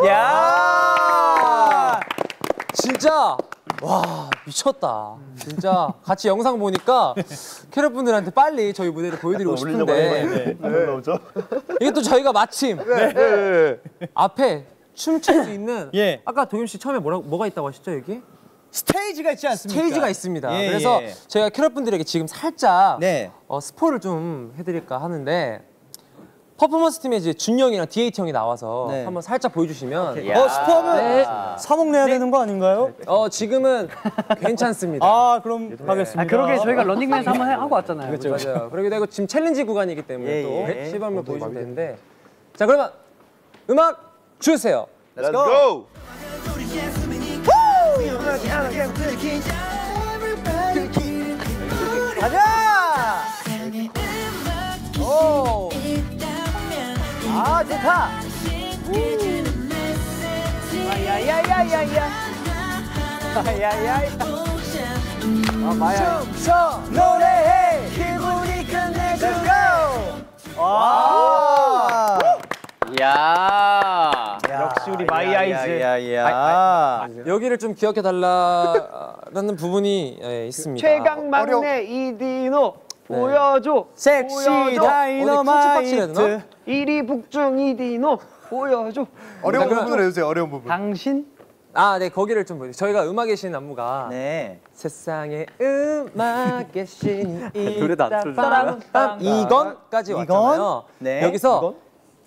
S1: 야!
S2: 진짜 와 미쳤다. 진짜 같이 영상 보니까 캐럿 분들한테 빨리 저희 무대를 보여드리고 싶은데
S11: 안 올라오죠?
S2: 이게 또 저희가 마침
S11: 네.
S2: 앞에 춤출 수 있는
S1: 예.
S2: 아까 도겸 씨 처음에 뭐라 뭐가 있다고 하셨죠 여기?
S1: 스테이지가 있지 않습니까?
S2: 스테이지가 있습니다.
S1: 예,
S2: 그래서
S1: 예.
S2: 저희가 캐럿 분들에게 지금 살짝
S1: 네.
S2: 어, 스포를 좀 해드릴까 하는데 퍼포먼스 팀에 이제 준 형이랑 디에잇 형이 나와서
S1: 네.
S2: 한번 살짝 보여주시면
S1: 어, 스포하면
S2: 네.
S1: 사목 내야 되는 거 아닌가요?
S2: 어 지금은 괜찮습니다.
S1: 아, 그럼 가겠습니다.
S7: 아, 그러게 저희가 런닝맨에서 한번 해- 하고 왔잖아요.
S2: 그렇죠, 맞아요. 그리고 되고 지금 challenge 구간이기 때문에
S1: 예,
S2: 또
S1: 예.
S2: 시범을 보여주면 되는데 자 그러면 음악 주세요.
S11: Let's go.
S1: 가자! 오! 아, 좋다! 야야야야야! 야야야! 아, 마야. 춤춰 노래해 기분이 끝내주고! 와!
S12: 이야.
S1: 역시
S8: 우리 마이 아이즈.
S1: 야야야.
S2: 여기를 좀 기억해 달라는 부분이 예, 있습니다.
S8: 최강 막내 이디노 보여줘.
S1: 섹시. 다이너마이트.
S8: 이리 북중 이디노 보여줘.
S3: 어려운 부분을 해주세요. 어려운 부분.
S7: 당신
S2: 아, 네 거기를 좀 보여요. 저희가 음악의 신 안무가
S1: 네.
S2: 세상에 음악의 신이
S12: 노래도 안
S2: 있다. 빰빰 이건까지
S1: 이건?
S2: 왔잖아요.
S1: 네.
S2: 여기서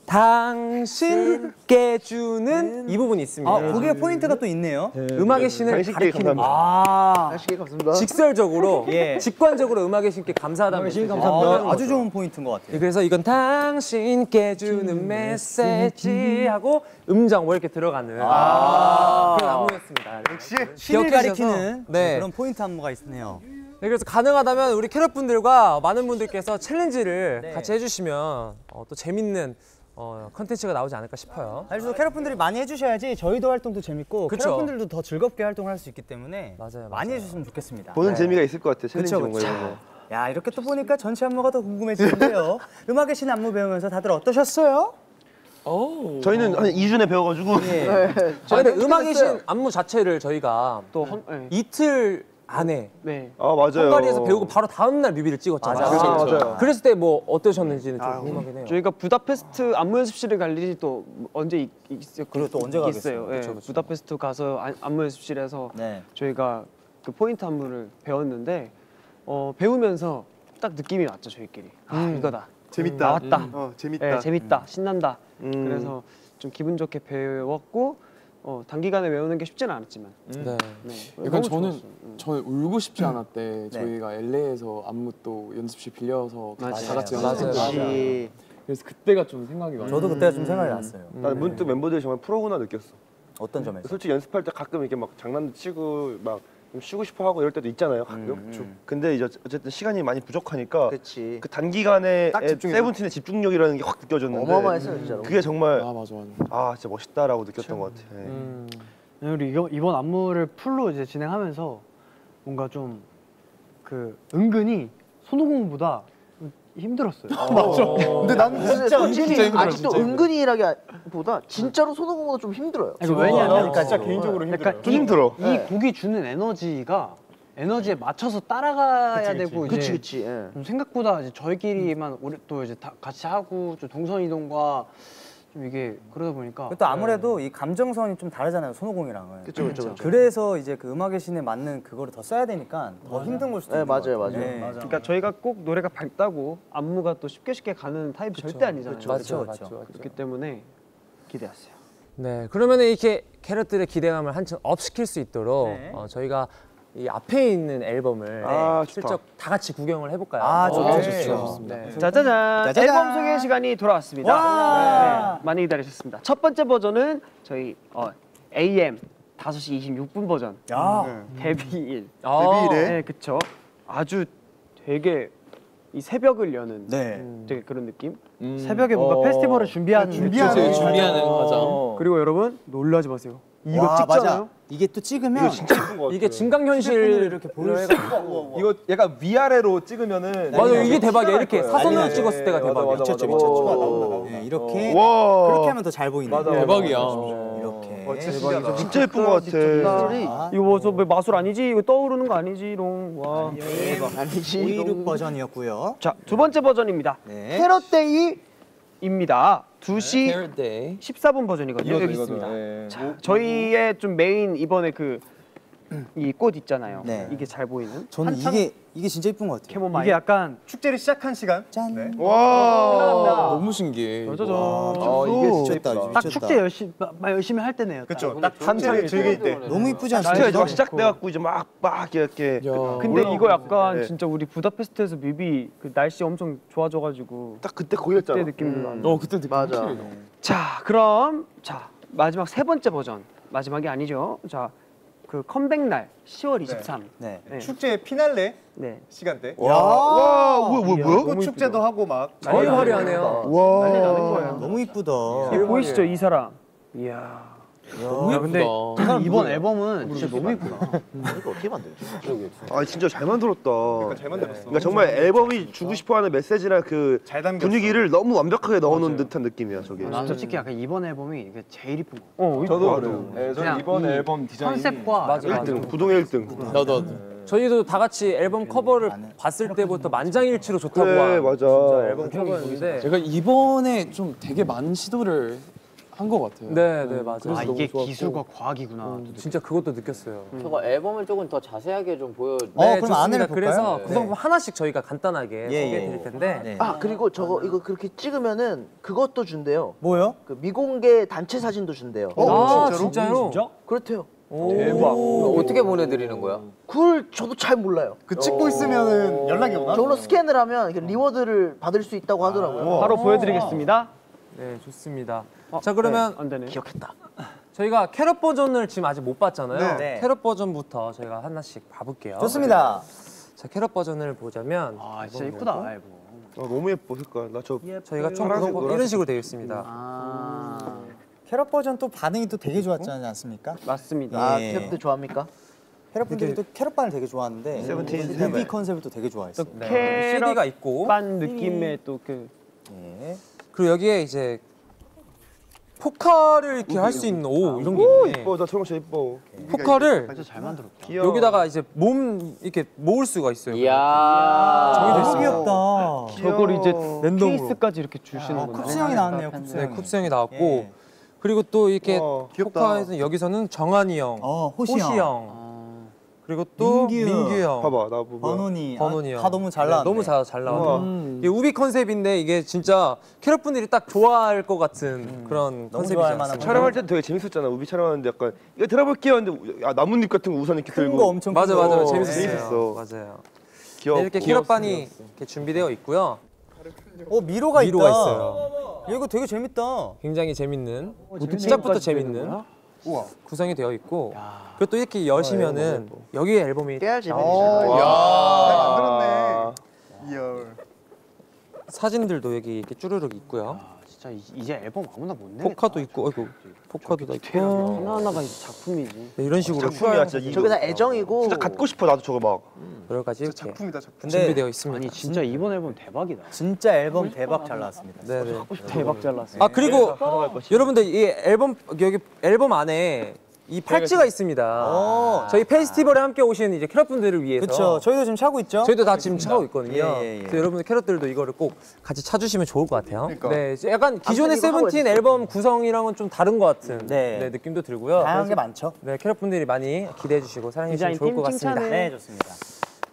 S2: 당신께 주는 이 부분이 있습니다.
S1: 아, 거기에 포인트가 또 있네요.
S2: 음악의 신을
S11: 당신께
S2: 가리키는
S11: 감사합니다.
S1: 아.
S6: 다시 감사합니다.
S2: 직설적으로
S1: 예.
S2: 직관적으로 음악의 신께 감사하다는 메시지.
S1: 아, 아주 좋은 포인트인 것 같아요.
S2: 그래서 이건 당신께 주는 메시지 하고 음정 뭐 이렇게 들어가는 그런 안무였습니다.
S3: 역시
S1: 신을 가리키는
S2: 네.
S1: 그런 포인트 안무가 있네요.
S2: 네, 그래서 가능하다면 우리 캐럿 분들과 많은 분들께서 challenge를
S1: 네.
S2: 같이 해주시면 어, 또 재밌는 어, 컨텐츠가 나오지 않을까 싶어요.
S1: 그래서 캐럿분들이 많이 해주셔야지 저희도 활동도 재밌고
S2: 그쵸.
S1: 캐럿분들도 더 즐겁게 활동을 할 수 있기 때문에
S2: 맞아요,
S1: 많이
S2: 맞아요.
S1: 해주셨으면 좋겠습니다.
S11: 보는 재미가 있을 것 같아요. challenge
S1: 그쵸, 그쵸.
S11: 이런 거.
S1: 야 이렇게 또 보니까 전체 안무가 더 궁금해지는데요. 음악의 신 안무 배우면서 다들 어떠셨어요?
S11: 저희는 한 2주 전에 배워가지고
S2: 예. 아, 근데 음악의 신 안무 자체를 저희가
S8: 또 헌, 네.
S2: 이틀 안에
S8: 네.
S11: 아 맞아요.
S2: 헝가리에서 배우고 바로 다음 날 뮤비를 찍었잖아요.
S1: 맞아요.
S10: 아, 맞아요.
S2: 그랬을 때 뭐 어떠셨는지는 좀 궁금하긴 해요.
S8: 저희가 부다페스트 안무 연습실을 갈 일이 또 언제 있, 있,
S1: 그리고 또 언제
S8: 있어요.
S1: 가겠어요.
S8: 예,
S2: 그쵸, 그쵸.
S8: 부다페스트 가서 안- 안무 연습실에서
S1: 네.
S8: 저희가 그 포인트 안무를 배웠는데 어, 배우면서 딱 느낌이 왔죠 저희끼리. 아 이거다.
S3: 재밌다.
S8: 나왔다.
S3: 어 재밌다.
S8: 예, 재밌다. 신난다.
S11: 음.
S8: 그래서 좀 기분 좋게 배웠고 어, 단기간에 외우는 게 쉽지는 않았지만.
S2: 네.
S8: 네.
S13: 약간 저는.
S8: 음.
S13: 저는 울고 싶지 않았대. 저희가 LA에서 안무 또 연습실 빌려서 다
S8: 맞아요.
S13: 같이
S2: 맞아요.
S13: 연습했잖아요.
S6: 그렇지.
S13: 그래서 그때가 좀 생각이 많이.
S1: 저도 그때가 좀 생각이 났어요.
S11: 난 문득 멤버들이 정말 프로구나 느꼈어.
S1: 어떤 점에서?
S11: 솔직히 연습할 때 가끔 이렇게 막 장난도 치고 막 좀 쉬고 싶어 하고 이럴 때도 있잖아요 가끔.
S1: 음.
S11: 근데 이제 어쨌든 시간이 많이 부족하니까
S6: 그렇지.
S11: 그 단기간에
S3: 딱.
S11: 세븐틴의 집중력이라는 게 확 느껴졌는데
S6: 어마어마했어요 진짜로.
S11: 그게 정말
S13: 아 맞아 맞아.
S11: 아 진짜 멋있다라고 느꼈던 것 같아. 요
S2: 음.
S7: 네, 우리 이거, 이번 안무를 풀로 이제 진행하면서 뭔가 좀 그 은근히 손오공보다 힘들었어요.
S3: 맞아. 근데 나는 진짜
S6: 은근히 아직도 은근히라기보다 진짜로 손오공보다 좀 힘들어요.
S7: 이거 왜냐면
S3: 진짜 개인적으로 힘들어요.
S7: 약간
S11: 좀 힘들어.
S7: 이
S6: 네.
S7: 곡이 주는 에너지가 에너지에 맞춰서 따라가야 되고 이제
S6: 그치 그치. 예.
S7: 좀 생각보다 이제 저희끼리만 오래 또 이제 다 같이 하고 좀 동선 이동과 좀 이게 그러다 보니까
S1: 또 아무래도 이 감정선이 좀 다르잖아요 손오공이랑은.
S6: 그쵸 그쵸 그쵸.
S1: 그래서 이제 그 음악의 신에 맞는 그거를 더 써야 되니까 더 힘든 걸 수도
S6: 네,
S1: 있는 것
S6: 맞아요,
S1: 같아요.
S6: 맞아요.
S8: 그러니까 저희가 꼭 노래가 밝다고 안무가 또 쉽게 쉽게 가는 타입이 절대 아니잖아요.
S2: 맞죠,
S1: 그쵸,
S2: 맞죠,
S1: 그쵸.
S2: 맞죠.
S8: 그렇기 때문에 기대하세요.
S2: 네, 그러면 이렇게 캐럿들의 기대감을 한층 업시킬 수 있도록
S1: 네.
S2: 어, 저희가 이 앞에 있는 앨범을
S11: 아, 좋다.
S2: 슬쩍 다 같이 구경을 해볼까요?
S1: 아, 좋죠,
S2: 어,
S1: 좋죠.
S2: 좋습니다.
S8: 네. 짜자잔.
S1: 짜자잔.
S8: 앨범 소개 시간이 돌아왔습니다.
S1: 와.
S8: 네, 많이 기다리셨습니다. 첫 번째 버전은 저희 어, AM 5시 26분 버전
S1: 야,
S8: 데뷔일.
S2: 아,
S3: 데뷔일에?
S8: 네, 그쵸. 아주 되게 이 새벽을 여는
S1: 네.
S8: 음, 되게 그런 느낌.
S7: 새벽에 뭔가 페스티벌을 준비하는
S3: 준비하는.
S13: 준비하는 과정.
S8: 그리고 여러분 놀라지 마세요. 이거
S1: 와,
S8: 찍잖아요.
S1: 맞아. 이게 또 찍으면
S11: 이거 진짜 예쁜 것 같아.
S2: 이게 증강현실 이렇게 보여.
S10: 이거 약간 위아래로 찍으면은
S2: 맞아, 이게 대박이야. 이렇게. 사선으로
S10: 아니,
S2: 찍었을 때가
S10: 맞아,
S2: 대박이야.
S10: 맞아, 맞아,
S1: 미쳤죠. 미쳤죠. 네, 이렇게
S11: 와.
S1: 그렇게 하면 더 잘 보이네.
S10: 맞아,
S13: 대박이야.
S1: 이렇게.
S10: 대박이다.
S11: 진짜 예쁜 것 같아.
S8: 이거 뭐, 저, 뭐 마술 아니지? 이거 떠오르는 거 아니지 롱. 와.
S6: 아니지.
S1: 526 버전이었고요.
S8: 자, 두 번째 버전입니다.
S1: 네.
S8: 캐럿데이 입니다. 2시
S13: Hair Day.
S8: 14분 버전이거든요. 여기. 있습니다.
S10: 예.
S8: 자, 저희의 좀 메인 이번에 그 이 꽃 있잖아요.
S1: 네.
S8: 이게 잘 보이는
S1: 저는
S8: 한창
S1: 이게 이게 진짜 예쁜 것 같아요.
S8: 캐모마일.
S7: 이게 약간
S3: 축제를 시작한 시간.
S1: 짠.
S3: 네.
S11: 와.
S13: 너무 신기해.
S8: 짜자잔.
S10: 어, 이게 진짜
S1: 미쳤다,
S10: 예쁘다.
S7: 딱 축제 열심히 마- 열심히 할 때네요. 딱.
S3: 그렇죠. 딱 한창 즐길 때.
S1: 너무 이쁘지
S11: 진짜
S1: 않습니까?
S11: 이제 막 시작돼 갖고 이제 막 막 이렇게
S13: 야.
S8: 근데 이거 약간
S11: 네.
S8: 진짜 우리 부다페스트에서 뮤비 그 날씨 엄청 좋아져 가지고
S11: 딱 그때 거기였잖아.
S8: 그때 느낌도 나는.
S13: 어 그때 느낌
S6: 맞아.
S13: 나.
S8: 자, 그럼 자 마지막 세 번째 버전 마지막이 아니죠. 자, 그 컴백 날 10월 23.
S1: 네.
S8: 네.
S3: 축제 피날레
S8: 네.
S3: 시간대.
S11: 와, 와, 뭐야, 뭐야, 뭐야?
S3: 또 축제도 하고 막.
S2: 제일 화려하네요.
S11: 와.
S8: 난리 나는 거예요.
S1: 너무 이쁘다.
S8: 보이시죠 이 사람? 이야.
S13: 너무
S7: 야, 근데
S13: 예쁘다.
S7: 이번 앨범은 진짜 너무 예쁘다.
S6: 이거 어떻게 만들지?
S11: 아 진짜 잘 만들었다.
S3: 그러니까 잘 만들었어.
S11: 그러니까 정말 앨범이 주고 싶어하는 메시지나 그. 분위기를 너무 완벽하게 넣어놓은 듯한 느낌이야 저게.
S7: 난 솔직히 약간 이번 앨범이 이게 제일 이쁜 거.
S8: 어,
S10: 저도. 그래요. 네, 저는
S7: 그냥
S10: 이번
S7: 이
S10: 앨범 디자인이
S7: 컨셉과
S2: 맞아, 맞아.
S11: 1등, 부동의 1등.
S13: 나도 나도.
S2: 저희도 다 같이 앨범 커버를 봤을 때부터 만장일치로 좋다고
S11: 그래,
S2: 한
S11: 맞아.
S2: 진짜 앨범 커버였는데
S13: 제가 이번에 좀 되게 많은 시도를 한 것 같아요.
S2: 네, 네, 맞아요.
S7: 아
S2: 너무
S7: 이게
S2: 좋았고.
S7: 기술과 과학이구나.
S2: 음, 진짜 그것도 느꼈어요.
S5: 저거 앨범을 조금 더 자세하게 좀 보여.
S1: 어,
S2: 네,
S1: 그럼
S2: 좋습니다.
S1: 안내를 볼까요?
S2: 그래서
S1: 네.
S2: 구성품 하나씩 저희가 간단하게
S1: 예,
S2: 소개해
S1: 예.
S2: 드릴 텐데
S1: 네.
S6: 아 그리고 저거 이거 그렇게 찍으면은 그것도 준대요.
S1: 뭐요?
S6: 그 미공개 단체 사진도 준대요.
S2: 아, 진짜요?
S6: 그렇대요.
S2: 대박.
S5: 어떻게 보내드리는 거야?
S6: 그걸 저도 잘 몰라요.
S3: 그 찍고 있으면은 연락이 오나?
S6: 저걸로 스캔을 하면 리워드를 받을 수 있다고 하더라고요.
S8: 바로 보여드리겠습니다.
S2: 네, 좋습니다.
S8: 어,
S2: 자, 그러면
S8: 안 되네.
S6: 기억했다.
S2: 저희가 캐럿 버전을 지금 아직 못 봤잖아요.
S1: 네.
S2: 캐럿 버전부터 저희가 하나씩 봐볼게요.
S1: 좋습니다.
S2: 자, 캐럿 버전을 보자면
S7: 아 진짜 예쁘다 앨범.
S11: 아, 너무 예뻐 색깔. 나저
S2: 저희가 총 구성법. 이런 식으로 되어 있습니다.
S7: 아.
S1: 캐럿 버전 또 반응이 또 되게 좋았지 않습니까?
S8: 맞습니다.
S6: 아
S1: 예.
S6: 캐럿들 좋아합니까?
S1: 캐럿 분들이 또 캐럿 반을 되게 좋아하는데
S11: 세븐틴.
S1: 뮤비 컨셉을 또 되게 좋아했어요.
S2: 네.
S8: 캐럿
S2: CD가 있고
S8: 반 느낌의 또 그
S1: 예.
S2: 그리고 여기에 이제 포카를 이렇게 할 수 있는 오 이런 게
S11: 오
S2: 있네.
S11: 이뻐 나 저런 거 이뻐.
S2: 포카를
S7: 진짜 잘 만들었다.
S11: 귀여워.
S2: 여기다가 이제 몸 이렇게 모을 수가 있어요.
S5: 이야.
S1: 귀엽다.
S8: 저걸 이제
S2: 랜덤으로.
S8: 케이스까지 이렇게 주시는구나.
S1: 쿱스 형이 나왔네요. 쿱스
S2: 네. 쿱스 형이 나왔고
S1: 예.
S2: 그리고 또 이렇게
S11: 와.
S2: 포카에서 여기서는 정한이 형,
S1: 어, 호시 형.
S2: 형. 그리고 또
S1: 민규.
S2: 민규, 형,
S11: 봐봐 나 보고.
S1: 번훈이.
S2: 번훈이
S1: 아,
S2: 형.
S1: 다 너무 잘
S2: 네,
S1: 나왔네.
S2: 너무 잘, 잘 나왔네.
S8: 음.
S2: 이게 우비 컨셉인데 이게 진짜 캐럿 분들이 딱 좋아할 것 같은 그런
S1: 좋아할 만한
S2: 않습니까?
S11: 촬영할 때도 되게 재밌었잖아. 우비 촬영하는데 약간 이거 들어볼게요. 근데 야, 나뭇잎 같은 거 우산 이렇게
S1: 큰
S11: 들고.
S1: 거 엄청
S2: 맞아. 맞아
S11: 어,
S2: 재밌었어요.
S11: 재밌었어.
S2: 맞아요.
S11: 귀여워.
S2: 네, 이렇게 캐럿 반이 이렇게 준비되어 있고요.
S1: 어 미로가,
S2: 미로가
S1: 있다.
S2: 있어요.
S1: 이거 되게 재밌다.
S2: 굉장히 재밌는
S8: 재밌는
S2: 시작부터 재밌는
S8: 거야?
S3: 우와.
S2: 구성이 되어 있고 그리고 또 이렇게 여시면은 여기에 앨범이
S6: 깨알 재밌네.
S3: 잘 만들었네. 이열.
S2: 사진들도 여기 이렇게 쭈루룩 있고요.
S7: 아, 진짜 이- 이제 앨범 아무나 못 내.
S2: 포카도 있고, 아이고 포카도 다 있고
S8: 하나 하나가 이제 작품이지.
S2: 네, 이런 식으로
S11: 작품이야 진짜. 이거.
S6: 저게 다 애정이고
S11: 진짜 갖고 싶어 나도 저거 막.
S2: 여러 가지 이렇게
S3: 작품이다 작품.
S1: 근데
S2: 준비되어 있습니다.
S7: 아니 진짜 이번 앨범 대박이다.
S1: 진짜 앨범 대박 잘 나왔습니다.
S2: 네 네.
S8: 대박 잘났어.
S2: 아 그리고 여러분들 이 앨범 여기 앨범 안에 이 팔찌가 있습니다.
S1: 어.
S2: 저희 페스티벌에 함께 오신 이제 캐럿 분들을 위해서
S1: 그렇죠. 저희도 지금 차고 있죠.
S2: 저희도 다 지금 차고 있거든요.
S1: 예, 예, 예.
S2: 그래서 여러분들 캐럿들도 이거를 꼭 같이 차주시면 좋을 것 같아요.
S3: 그러니까.
S2: 네, 약간 기존의 세븐틴. 앨범 구성이랑은 좀 다른 것 같은
S1: 네.
S2: 네, 느낌도 들고요.
S1: 다양한 게 많죠.
S2: 네, 캐럿 분들이 많이 기대해 주시고 사랑해 주시면 좋을 팀것 같습니다.
S1: 네, 좋습니다.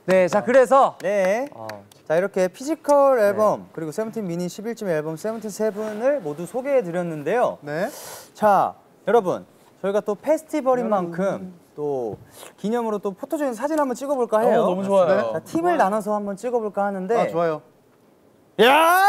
S2: 네, 자 그래서
S1: 네.
S2: 어,
S1: 자 이렇게 physical 앨범 그리고 세븐틴 미니 11집 앨범 SEVENTEENTH HEAVEN을 모두 소개해 드렸는데요.
S3: 네.
S1: 자 여러분 저희가 또 페스티벌인 만큼 또 기념으로 또 포토존 사진 한번 찍어볼까 해요.
S7: 너무 좋아요.
S1: 자, 팀을 나눠서 한번 찍어볼까 하는데.
S3: 아 좋아요.
S1: 야!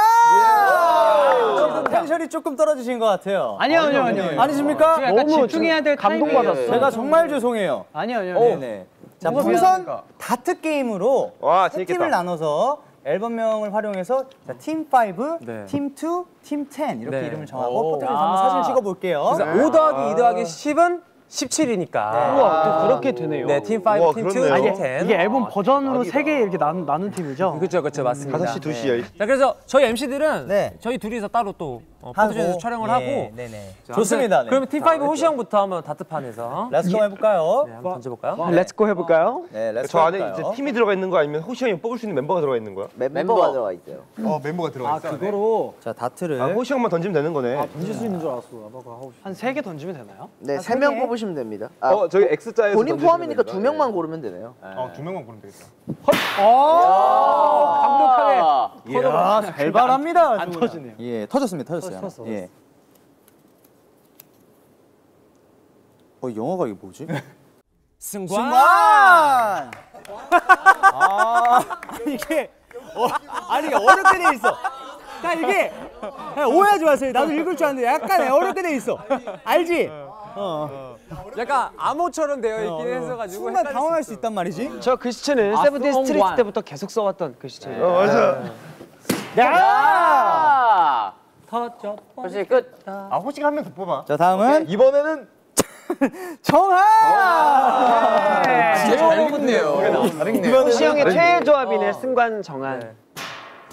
S1: 텐션이 조금 떨어지신 것 같아요.
S7: 아니요 아니요 아니요.
S1: 아니십니까?
S7: 약간 집중해야 될
S8: 감동받았어.
S7: 타이밍에-
S1: 제가 정말 죄송해요.
S7: 아니요 아니요.
S1: 네네. 자 풍선 다트 게임으로
S11: 와.
S1: 팀을 나눠서 앨범명을 활용해서 자, 팀 5,
S2: 네.
S1: 팀 2, 팀 10 이렇게
S2: 네.
S1: 이름을 정하고 포토존에서 한번 사진을 찍어볼게요.
S2: 그래서 5 더하기 2 더하기 10은 17이니까.
S8: 우와 또 그렇게 되네요.
S2: 네, 팀 5,
S11: 우와,
S2: 팀 2,
S11: 그렇네요.
S2: 팀
S11: 이게-
S2: 10.
S7: 이게 앨범 버전으로 세 개 이렇게 나눈, 나눈 팀이죠.
S2: 그렇죠, 그렇죠, 맞습니다.
S11: 5시 2시야.
S2: 자, 그래서 저희 MC들은
S1: 네.
S2: 저희 둘이서 따로 또 어, 포토존에서 촬영을
S1: 예,
S2: 하고
S1: 네네.
S2: 자,
S1: 좋습니다.
S2: 아무튼 그러면 팀 5 호시 형부터 한번 다트판에서
S1: 렛츠고 해볼까요?
S2: 네, 한번 던져볼까요?
S8: 렛츠고 해볼까요?
S1: 네, let's go
S11: 저 안에
S1: 해볼까요?
S11: 이제 팀이 들어가 있는 거 아니면 호시 형이 뽑을 수 있는 멤버가 들어가 있는 거야?
S6: 멤- 멤버가 들어가 있대요.
S3: 어 멤버가 들어가 있어.
S7: 그거로
S1: 자 다트를
S11: 아 호시 형만 던지면 되는 거네.
S7: 던질 수 있는 줄 알았어. 한 세 개 던지면 되나요?
S6: 네, 세명 뽑 으시면 됩니다. 아,
S10: 어 저기 X자에서
S6: 본인
S10: 던지시면
S6: 포함이니까
S10: 됩니다.
S6: 두 명만 고르면 되네요.
S3: 어 두 명만 고르면 되겠다.
S2: 감독하게.
S1: 이야, 살발합니다.
S7: 안 터지네요.
S1: 예, 터졌습니다. 터졌어요.
S7: 터졌어,
S1: 예. 어, 영어가 이게 뭐지?
S2: 승관.
S1: 승관! 아, 이게 어, 아니 이게 어렵게 돼 있어. 나 이게 그냥 오해하지 마세요. 나도 읽을 줄 아는데 약간 어렵게 돼 있어. 알지? 어.
S2: 약간 암호처럼 되어 있긴 해서가지고
S1: 순간
S2: 헷갈릴
S1: 당황할 수수 있단 말이지.
S8: 저 글씨체는
S7: 아,
S8: 세븐틴 스트리트
S7: 원.
S8: 때부터 계속 써왔던 글씨체예요.
S11: 어 맞아.
S1: 야!
S5: 터져. 혹시 끝.
S3: 아 호시가 한 명 더 뽑아.
S1: 자 다음은
S10: 이번에는
S1: 정한.
S2: 잘 뽑네요.
S8: 호시 형의 최애 조합이네 승관 정한.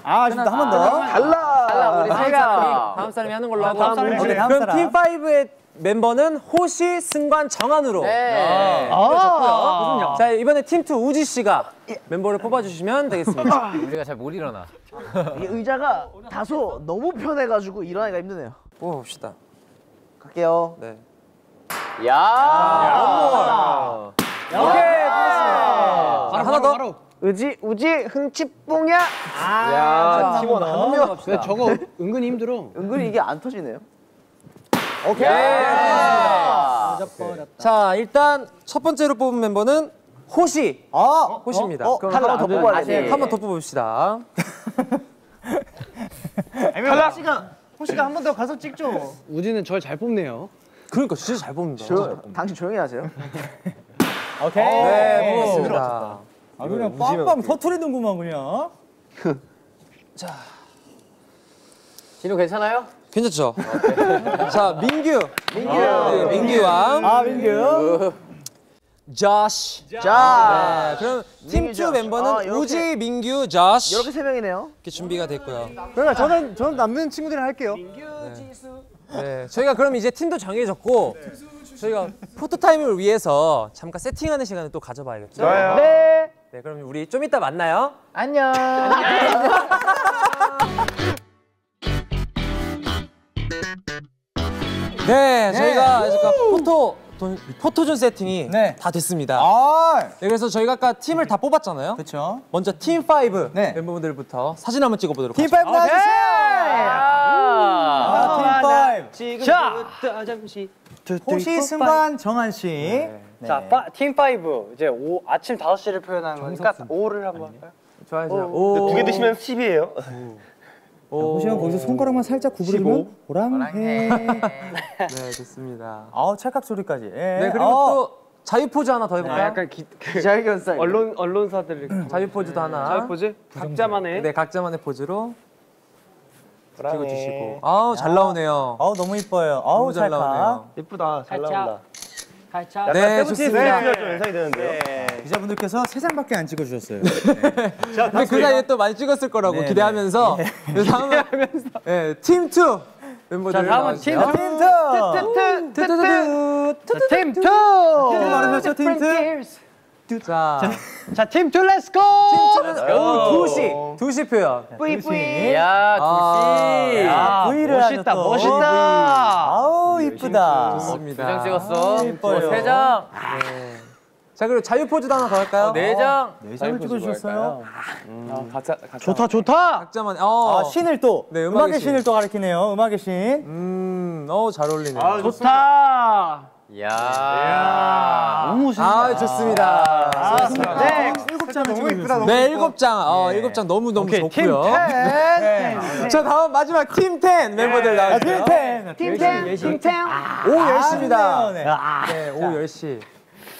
S1: 아, 아쉽다 한번 더.
S2: 달라.
S5: 달라, 우리 세가.
S2: 다음 사람이 하는 걸로 하고.
S1: 다음 사람이
S2: 오케이,
S1: 다음
S2: 그럼
S1: 사람.
S2: 팀 5의 멤버는 호시, 승관, 정한으로.
S5: 네.
S2: 아, 자 이번에 팀2 우지 씨가 멤버를 뽑아주시면 되겠습니다.
S5: 우리가 잘 못 일어나.
S6: 이게 의자가 다소 너무 편해가지고 일어나기가 힘드네요.
S2: 뽑아봅시다.
S6: 갈게요.
S2: 네.
S5: 야.
S2: 오케이. 뽑았습니다. 자, 하나 더.
S8: 의지 우지 흥치뽕야.
S2: 야,
S1: 팀원 한 명.
S7: 저거 은근히 힘들어.
S6: 은근히 이게 안 터지네요.
S2: 오케이. 자 일단 첫 번째로 뽑은 멤버는 호시.
S1: 아,
S2: 호시입니다.
S1: 어,
S6: 한번더 뽑아야
S5: 다시.
S6: 돼.
S2: 한번 더 뽑읍시다.
S3: 탈락. 호시가 호시가 한 번 더 가서 찍죠.
S7: 우진은 절 잘 뽑네요.
S2: 그러니까 진짜 잘 뽑는다.
S6: 조, 당신 조용히 하세요.
S1: 오케이.
S2: 네, 뽑았습니다.
S1: 아, 그냥 빵빵 터트리는구만 그냥.
S5: 진우 괜찮아요?
S2: 괜찮죠? 자 민규. 민규. 네, 민규와
S1: 아 민규.
S2: 조시.
S6: 자,
S2: 네, 그럼 팀2
S6: 민규,
S2: 멤버는
S6: 아, 이렇게.
S2: 우지, 민규, 조시
S6: 이렇게 세 명이네요.
S2: 이렇게 준비가 됐고요.
S3: 그러니까 저는 저는 남는 친구들이랑 할게요.
S2: 네, 저희가 그럼 이제 팀도 정해졌고 저희가 포토 타임을 위해서 잠깐 세팅하는 시간을 또 가져봐야겠죠?
S11: 좋아요.
S2: 네. 네, 그럼 우리 좀 이따 만나요.
S5: 안녕.
S2: 네, 저희가 아까 포토 돈- 포토존 세팅이 다 됐습니다. 네, 그래서 저희가 아까 팀을 다 뽑았잖아요.
S1: 그렇죠.
S2: 먼저 팀5 멤버분들부터 사진 한번 찍어보도록
S1: 팀
S2: 하겠습니다.
S1: 5 나와주세요. 아, 팀 5.
S7: 자, 잠시.
S1: 호시, 승관, 정한 씨. 네.
S7: 자, 파, 팀 5. 이제 오, 아침 5시를 표현하는 거니까 5를 한번 할까요?
S2: 좋아요, 좋아요.
S7: 오.
S11: 두개 드시면 10이에요.
S1: 형 거기서 손가락만 살짝 구부리면 호랑해.
S2: 네, 좋습니다.
S1: 아우 찰칵 소리까지. 예.
S2: 네, 그리고
S1: 어.
S2: 또 자유 포즈 하나 더 해볼까요?
S8: 아, 약간 기, 그
S6: 기자회견 스타일.
S8: 언론 언론사들
S2: 자유 포즈도 하나.
S8: 자유 포즈 각자만의
S2: 네, 각자만의 포즈로. 찍어주시고. 아우, 잘 나오네요.
S1: 아우 너무 이뻐요. 아우
S2: 너무 잘
S1: 찰칵.
S2: 나오네요.
S11: 예쁘다. 잘. 나온다.
S12: 살짝.
S2: 네, 좋습니다.
S11: 좀 연상이 되는데요.
S1: 기자분들께서 세 장밖에 안 찍어주셨어요.
S2: 근데 그 사이에 또 많이 찍었을 거라고
S1: 네,
S2: 기대하면서 네, 다음은 네, 팀2 멤버들
S7: 자, 다음은 팀
S2: 나와주세요.
S1: 팀 two.
S2: two two two two.
S7: 팀 2.
S1: 팀 말하셨죠 팀 two.
S2: 자,
S7: 자, 팀 2, let's go!
S2: 오, 2시, 2시 표현.
S7: 뿌이 뿌이.
S5: 야,
S2: 아,
S5: 두시.
S7: 야,
S1: V를
S7: 멋있다. 멋있다.
S1: 아우 이쁘다.
S2: 좋습니다.
S5: 두장 찍었어.
S1: 이뻐요.
S5: 세 장.
S2: 네. 자, 그리고 자유 포즈도 하나 더 할까요?
S5: 네 장.
S1: 네 장을 찍어주셨어요.
S13: 아, 가짜 가짜.
S7: 좋다, 좋다.
S2: 각자만, 어.
S1: 아 신을 또
S2: 네, 음악의
S1: 음악의
S2: 신.
S1: 신을 또 가르치네요. 음악의 신.
S2: 음, 어, 잘 어울리네요.
S7: 좋다.
S5: 야.
S7: 너무 멋있다.
S2: 아, 좋습니다.
S7: 네.
S1: 일곱 장을
S11: 너무 이쁘다. 너무
S2: 네. 일곱 장. 어, 일곱 장 너무 너무
S7: 오케이, 팀
S2: 좋고요.
S7: 10.
S2: 네. 자, 다음 마지막 팀 10 멤버들
S1: 아,
S2: 나와주세요.
S1: 팀텐.
S7: 팀 10. 팀 10.
S2: 오후 10시입니다.
S1: 네.
S2: 네, 오후 10시.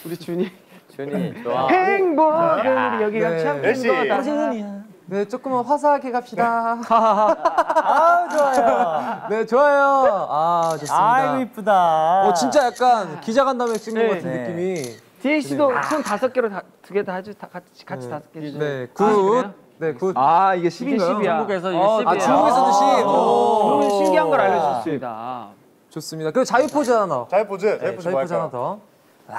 S8: 우리 준이
S5: 준이 좋아.
S8: 행복은 우리 여기가
S2: 네.
S8: 참
S11: 열시.
S8: 행복하다.
S2: 네, 조금만 화사하게 갑시다.
S1: 아우 좋아요.
S2: 네, 좋아요. 아, 좋습니다.
S1: 아이고 이쁘다.
S2: 어, 진짜 약간 기자 간담회 찍는
S8: 네.
S2: 것 같은
S1: 네.
S2: 느낌이.
S8: 디에잇 씨도 손 다섯 개로 두 개 다 해주 다 같이 같이 다섯 개.
S2: 네,
S8: 아,
S2: good.
S8: 그래요?
S2: 네, good.
S10: 아 이게
S8: 이게
S10: 10인가요?
S8: 10이야.
S12: 중국에서 이게
S8: 어,
S12: 10이에요.
S2: 아, 중국에서도 10. 오.
S8: 그런 신기한 걸 알려줬습니다.
S2: 좋습니다. 그리고 자유 포즈 하나 더.
S3: 잘 포즈. 잘
S2: 네,
S3: 포즈
S2: 자유
S3: 뭐
S2: 포즈 하나
S3: 할 까요?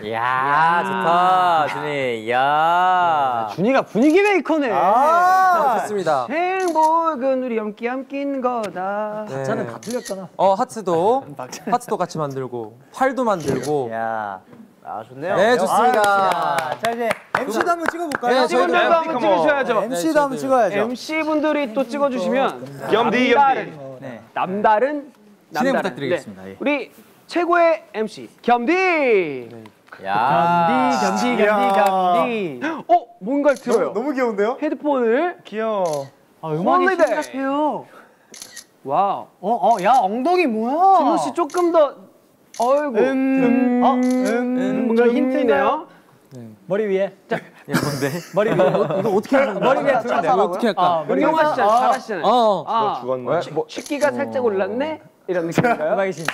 S2: 더.
S5: 야, 좋다. 준이. 야.
S7: 준이가 분위기 메이커네.
S2: 아, 좋습니다.
S8: 행복은 우리 함께 함께인 거다.
S2: 네.
S1: 저는 다 틀렸잖아.
S2: 어, 하트도. 하트도 같이 만들고, 팔도 만들고.
S1: 야.
S6: 아 좋네요.
S2: 네, 좋습니다.
S1: 아, 자 이제 MC도 한번 찍어볼까요?
S2: 네,
S8: 분도 한번 찍으셔야죠.
S1: MC도 한번 찍어야죠.
S8: MC 분들이 또 찍어주시면
S11: 겸디
S8: 남다른
S1: 네.
S8: 남다른
S1: 진행
S8: 남다른.
S1: 부탁드리겠습니다.
S8: 네.
S1: 예.
S8: 우리 최고의 MC 겸디.
S5: 야.
S8: 겸디 겸디 겸디. 어 뭔가를 들어요.
S3: 너무 귀여운데요?
S8: 헤드폰을
S11: 귀여워.
S7: 아, 음악이
S8: 홀리데이.
S7: 심각해요.
S8: 와우.
S7: 어, 어, 야, 엉덩이 뭐야?
S8: 진호 씨 조금 더 어이구
S7: 음, 어, 음,
S8: 음,
S7: 뭔가
S8: 좀
S7: 힌트네요.
S1: 머리 위에. 자,
S2: 뭔데?
S1: 머리 위에. 이거 어떻게 하는 거야? 머리 위에
S2: 이거 어떻게 할까?
S7: 아,
S8: 영화 씨
S7: 아,
S8: 잘하시잖아요.
S2: 어.
S8: 아,
S11: 죽었네.
S8: 뭐, 식기가 살짝 올랐네 이런 느낌인가요?
S1: 음악의 신.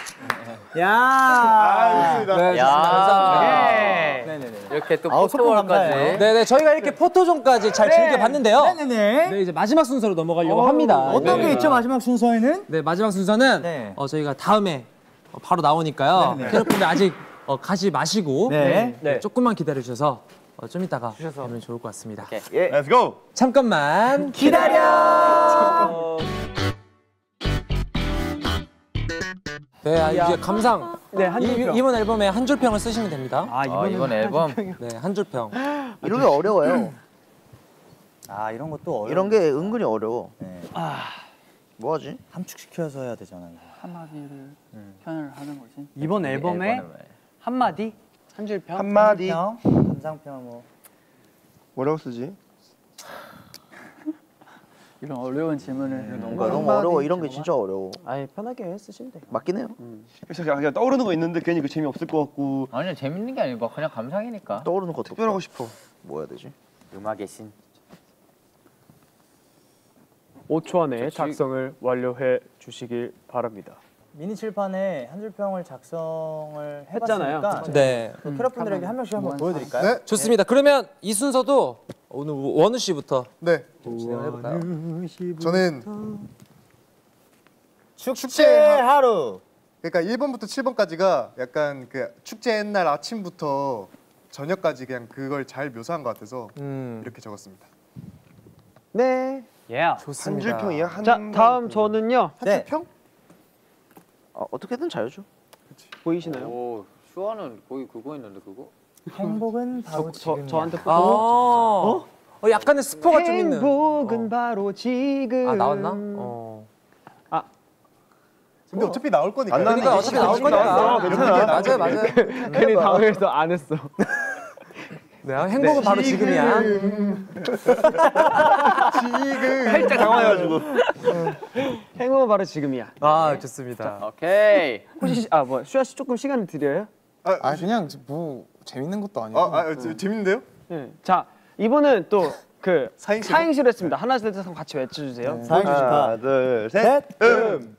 S1: 야.
S3: 아, 좋습니다.
S2: 네,
S5: 야.
S2: 좋습니다. 감사합니다.
S7: 예.
S1: 네네네.
S5: 이렇게 또
S1: 아우. 감사해요.
S2: 네네, 저희가 이렇게 포토존까지 잘 즐겨봤는데요.
S1: 네네네.
S2: 네, 이제 마지막 순서로 넘어가려고 합니다.
S1: 어떤
S2: 네.
S1: 게 있죠 마지막 순서에는?
S2: 네, 마지막 순서는
S1: 네.
S2: 어, 저희가 다음에 어, 바로 나오니까요. 캐럿분들 아직 어, 가지 마시고
S1: 네.
S2: 네, 조금만 기다려 주셔서 어, 좀 이따가 하면 좋을 것 같습니다.
S3: Let's go.
S2: 잠깐만 기다려. 네, 아, 이제 감상.
S7: 네, 한
S2: 이,
S7: 줄평.
S2: 이번 앨범에 한 줄평을 쓰시면 됩니다.
S7: 아,
S5: 아,
S7: 이번엔
S5: 이번 앨범.
S2: 네, 한 줄평.
S6: 이런 게 어려워요.
S1: 아 이런 것도 어려워.
S6: 이런 게 은근히 어려워.
S1: 네.
S6: 뭐하지?
S1: 함축시켜서 해야 되잖아. 이거.
S12: 한마디를 표현을 하는 거지.
S7: 이번 앨범에 한마디? 한 줄 평?
S3: 한마디.
S1: 평, 감상평 뭐.
S3: 뭐라고 쓰지?
S12: 이런 어려운 질문을
S6: 뭔가 너무 어려워. 이런 게 진짜 어려워.
S8: 아예 편하게 쓰시면 돼.
S6: 맞긴 해요.
S11: 그래서 그냥 떠오르는 거 있는데 괜히 그 재미 없을 것 같고
S5: 아니요, 재밌는 게 아니고 그냥 감상이니까.
S6: 떠오르는 것도
S11: 특별하고
S6: 없다.
S11: 싶어.
S6: 뭐 해야 되지?
S5: 음악의 신.
S8: 5초 안에 작성을 완료해 주시길 바랍니다.
S1: 미니 칠판에 한 줄평을 작성을
S8: 했잖아요.
S1: 해봤으니까
S2: 네,
S1: 그 캐럿분들에게 한 명씩 한번 보여드릴까요?
S3: 네.
S2: 좋습니다. 그러면 이 순서도 오늘 원우 씨부터
S3: 네.
S2: 진행을 해볼까요?
S3: 저는 축제
S1: 하루.
S3: 그러니까 1번부터 7번까지가 약간 그 축제 옛날 아침부터 저녁까지 그냥 그걸 잘 묘사한 것 같아서 이렇게 적었습니다.
S8: 네.
S7: 예.
S3: 한 줄평이야? 한
S8: 자 다음 저는요.
S3: 한 줄평?
S6: 어, 어떻게든 자유죠.
S8: 보이시나요?
S5: 오, 슈아는 거의 그거 있는데 그거?
S1: 행복은 바로
S8: 저, 저 저한테
S2: 아, 어? 어 약간의 스포가 좀 있는.
S8: 행복은 바로 지금.
S2: 아 나왔나? 어.
S3: 근데 어차피 나올 거니까.
S11: 안
S2: 그러니까 어차피 나올 거니까.
S11: 괜찮아.
S2: 맞아요, 맞아요.
S8: 괜히 당황해서 안 했어.
S2: 네, 행복은 바로 지금이야.
S11: 살짝 당황해가지고.
S8: 행복은 바로 지금이야.
S2: 아 좋습니다.
S12: 오케이.
S8: 혹시 아뭐 슈아 씨 조금 시간을 드려요?
S13: 아 그냥 뭐 재밌는 것도 아니고.
S3: 아, 아 재- 재밌는데요?
S8: 네. 자 이번은 또 그
S3: 사행시로?
S8: 사행시로 했습니다. 하나 둘셋 같이 외쳐주세요.
S1: 사행시
S11: 하나,
S1: 좋다.
S11: 둘, 셋. 음.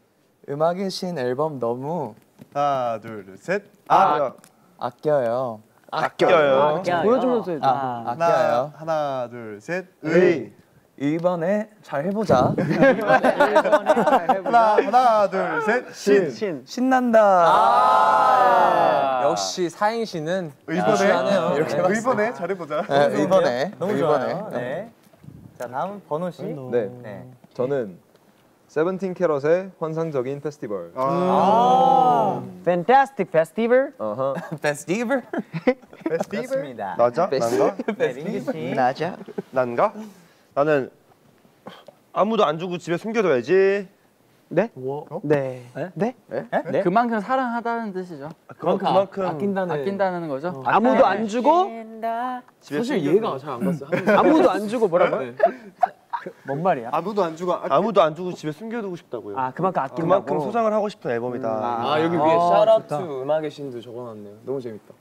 S13: 음악의 신 앨범 너무
S3: 하나, 둘, 셋.
S11: 아,
S13: 아껴요.
S11: 아껴요.
S8: 보여주면서 해줘.
S13: 아,
S3: 하나,
S13: 아껴요.
S3: 하나, 둘, 셋.
S11: 의.
S13: 이번에 잘 해보자.
S3: 하나, 하나, 둘, 셋. 신.
S8: 신.
S13: 신난다.
S2: 아, 역시 사행시는. 이렇게
S3: 의번에 잘해보자.
S13: 네, 이번에
S1: 너무
S13: 이번에
S1: 좋아요. 네. 자 다음 번호 씨.
S10: 네.
S1: 네.
S10: 저는 세븐틴 캐럿의 환상적인 페스티벌.
S3: 아,
S8: Fantastic Festival.
S10: 어허.
S13: 페스티벌.
S1: 그렇습니다.
S11: 나자? 난가?
S1: 네.
S6: 나자.
S11: 난가? 나는 아무도 안 주고 집에 숨겨둬야지.
S8: 네? 네. 네?
S1: 네?
S12: 그만큼 사랑하다는 뜻이죠.
S11: 그만큼 그만큼
S8: 아낀다는.
S12: 아낀다는 거죠.
S8: 아무도 안 주고
S11: 집에
S8: 사실. 이해가 잘 안 갔어. 아무도 안 주고 뭐라고요? 뭔 말이야?
S3: 아무도 안 주고. 아,
S11: 아무도 안 주고 집에 숨겨두고 싶다고요.
S8: 아 그만큼 아낀다고.
S11: 그만큼 소장을 하고 싶은 앨범이다.
S13: 아 여기 위에 샤라투 음악의 신도 적어놨네요. 너무 재밌다.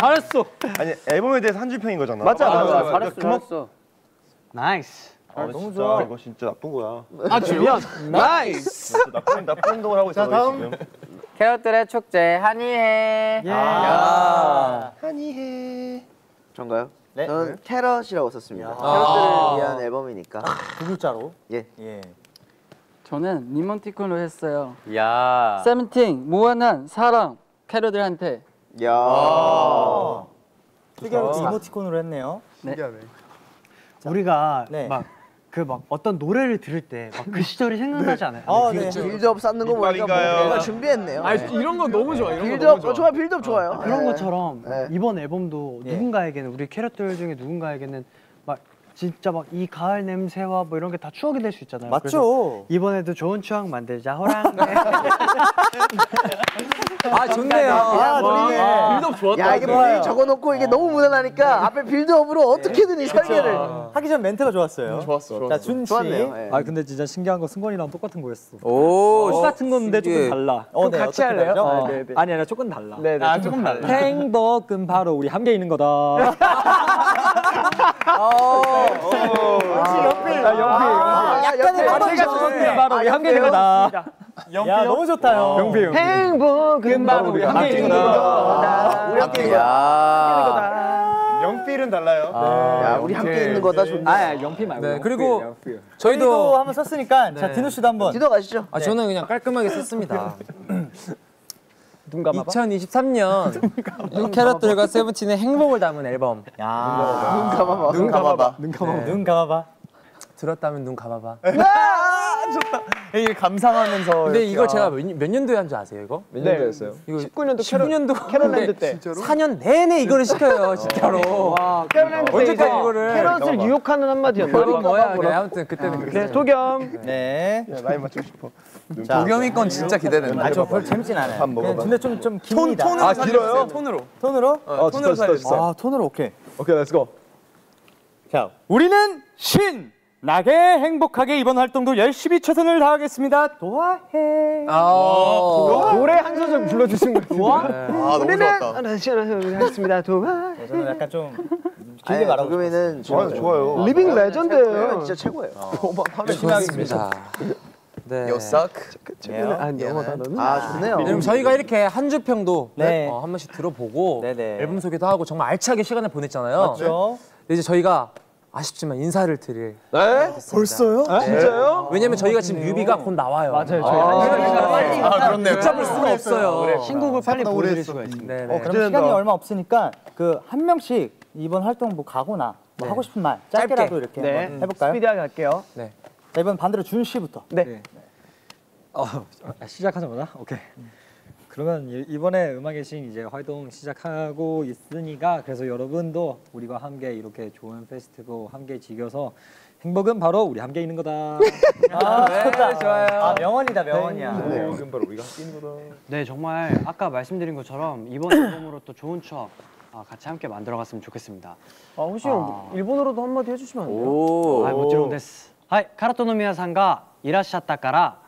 S8: 잘했어.
S11: 아니 앨범에 대해서 한 줄평인 거잖아.
S8: 맞아, 맞아,
S11: 그러니까
S12: 잘했어,
S11: 그만-
S12: 잘했어.
S8: nice.
S11: 아, 너무 좋아. 이거 진짜 나쁜 거야.
S8: 아 주연. nice.
S11: 진짜 나쁜 나쁜 행동을 하고 있어.
S3: 자, 다음.
S11: 지금.
S5: 캐럿들의 축제 한이해.
S8: 예.
S5: 야.
S6: 전가요?
S1: 네.
S6: 저는 캐럿이라고 썼습니다.
S2: 아.
S6: 캐럿들을 위한 앨범이니까.
S1: 두 글자로.
S6: 예.
S1: 예.
S12: 저는 이모티콘으로 했어요.
S5: 야.
S12: 세븐틴 무한한 사랑 캐럿들한테
S6: 야.
S1: 특이하게 또 이모티콘으로 했네요.
S3: 신기하네.
S7: 우리가
S1: 네.
S7: 막 그 막 어떤 노래를 들을 때 막 그 시절이 생각나지 않아요?
S1: 어, 네.
S6: 빌드업 쌓는 거 보니까? 뭔가 준비했네요.
S8: 아 이런 거 너무 좋아. 이런 거
S6: 빌드업
S8: 너무 좋아.
S6: 어, 좋아 빌드업 좋아요.
S7: 그런
S6: 네.
S7: 것처럼
S6: 네.
S7: 이번 앨범도
S1: 예.
S7: 누군가에게는 우리 캐럿들 중에 누군가에게는 막 진짜 막 이 가을 냄새와 뭐 이런 게 다 추억이 될 수 있잖아요.
S1: 맞죠?
S7: 이번에도 좋은 추억 만들자 호랑.
S2: 아 좋네요.
S1: 아, 노리네.
S8: 좋았다.
S6: 야 이게 분위기 적어놓고 이게 너무 무난하니까 앞에 빌드업으로 어떻게든 이 설계를.
S1: 하기 전 멘트가 좋았어요.
S13: 좋았어.
S1: 자, 준 씨.
S6: 좋았네요. 예.
S14: 아 근데 진짜 신기한 거 승관이랑 똑같은 거였어.
S2: 오
S14: 똑같은 건데 조금
S2: 신기해.
S14: 달라.
S1: 어, 네,
S8: 같이 할래요? 어,
S1: 네.
S8: 네, 네.
S14: 아니 아니 조금 달라.
S8: 네네.
S7: 아 조금 달라.
S14: 행복은 바로 우리 함께 있는 거다.
S1: 역시 연필.
S8: 아, 연필.
S1: 아, 약간의
S6: 연필. 연필.
S1: 좋네.
S14: 바로 우리 함께 있는 거다.
S1: 야, 너무 좋다요.
S14: 영필 영필.
S8: 행복은 바로 우리 함께 있는 거다.
S6: 우리 함께 있는
S5: 야.
S3: 연필은 달라요.
S6: 야 우리 함께 있는 거다 좋네.
S14: 아 영필 말고.
S2: 네,
S14: 영필,
S2: 그리고
S14: 영필.
S1: 저희도
S2: 저희도
S1: 한번 썼으니까 자, 디노 씨도 한번.
S6: 디노 가시죠.
S2: 아 저는 그냥 깔끔하게 썼습니다.
S8: 눈 감아봐.
S2: 2023년 캐럿들과 세븐틴의 행복을 담은 앨범.
S1: 야.
S6: 눈 감아봐.
S8: 눈 감아봐.
S14: 눈 감아.
S1: 눈 감아봐.
S2: 들었다면 눈 감아봐.
S1: 이게 감상하면서.
S2: 근데
S1: 이렇게,
S2: 이걸
S1: 아.
S2: 제가 몇, 몇 년도에 한 줄 아세요 이거?
S10: 몇
S8: 네.
S10: 년도였어요?
S2: 이거
S8: 19년도
S2: 19년도
S8: 캐럿랜드 때.
S2: 4년 내내 이거를 시켜요 진짜로.
S8: 와, 캐럿랜드 때
S2: 언제까지
S8: 이거
S2: 이거를?
S8: 캐럿을 유혹하는 한마디였나?
S2: 그건 뭐야? 그래, 아무튼 그때는
S8: 네,
S2: 그랬어요.
S8: 도겸.
S1: 네.
S11: 나이 맞추고 싶어.
S1: 자,
S13: 도겸이 건 진짜 기대된다.
S1: 아, 저 별로 재밌진 않아요.
S10: 밥 먹어봐.
S1: 그냥 근데 좀, 좀 깁니다.
S10: 아 길어요?
S13: 톤으로.
S1: 톤으로?
S10: 아 진짜 진짜 진짜.
S1: 아, 톤으로 오케이.
S10: 오케이 let's go.
S14: 자, 우리는 신 나게 행복하게 이번 활동도 열심히 최선을 다하겠습니다. 도와해.
S2: 아,
S8: 노래 한 소절 불러주신 거 좋아?
S11: 아 너무 좋았다.
S8: 하겠습니다. 도와.
S1: 네, 저는 약간 좀 길게 말하고
S6: 도겸이는
S11: 좋아요 좋아요.
S8: living legend예요.
S6: 진짜 최고예요.
S2: 열심히 하겠습니다. 네.
S13: 요싹.
S8: 아 넘어다 너는.
S6: 아 좋네요.
S2: 그럼 저희가 이렇게 한 줄 평도
S1: 네.
S2: 어, 한 번씩 들어보고
S1: 네네.
S2: 앨범 소개도 하고 정말 알차게 시간을 보냈잖아요.
S1: 맞죠?
S2: 이제 저희가 아쉽지만 인사를 드릴.
S10: 네?
S2: 벌써요?
S10: 아, 진짜요?
S2: 왜냐면 저희가 지금 뮤비가 곧 나와요.
S8: 맞아요.
S2: 아,
S1: 아, 그렇네요.
S2: 붙잡을 수가 없어요.
S1: 신곡을 빨리 보여드릴. 수가 있습니다.
S2: 네,
S1: 어,
S2: 네.
S1: 그럼 시간이 얼마 없으니까 그 한 명씩 이번 활동 뭐 가거나 뭐
S2: 네.
S1: 하고 싶은 말 짧게라도 이렇게
S8: 네.
S1: 한번 해볼까요?
S8: 스피디하게 할게요.
S2: 네.
S1: 자 이번 반대로 준 씨부터.
S8: 네.
S14: 어, 아, 시작하자마자 오케이. 그러면 이번에 음악의 신 이제 활동 시작하고 있으니까 그래서 여러분도 우리와 함께 이렇게 좋은 페스티고 함께 즐겨서 행복은 바로 우리 함께 있는 거다.
S1: 아, 아, 네,
S2: 좋아요.
S1: 아, 명언이다, 명언이야. 네. 네.
S10: 행복은 바로 우리가 함께 있는 거다.
S7: 네, 정말 아까 말씀드린 것처럼 이번 앨범으로 또 좋은 추억 아, 같이 함께 만들어갔으면 좋겠습니다.
S8: 아, 혹시 아... 일본어로도 한마디 해주시면 안 돼요?
S7: 아, 못 들어온댔스. 하이, 카라토노미야상가 이라시아타카라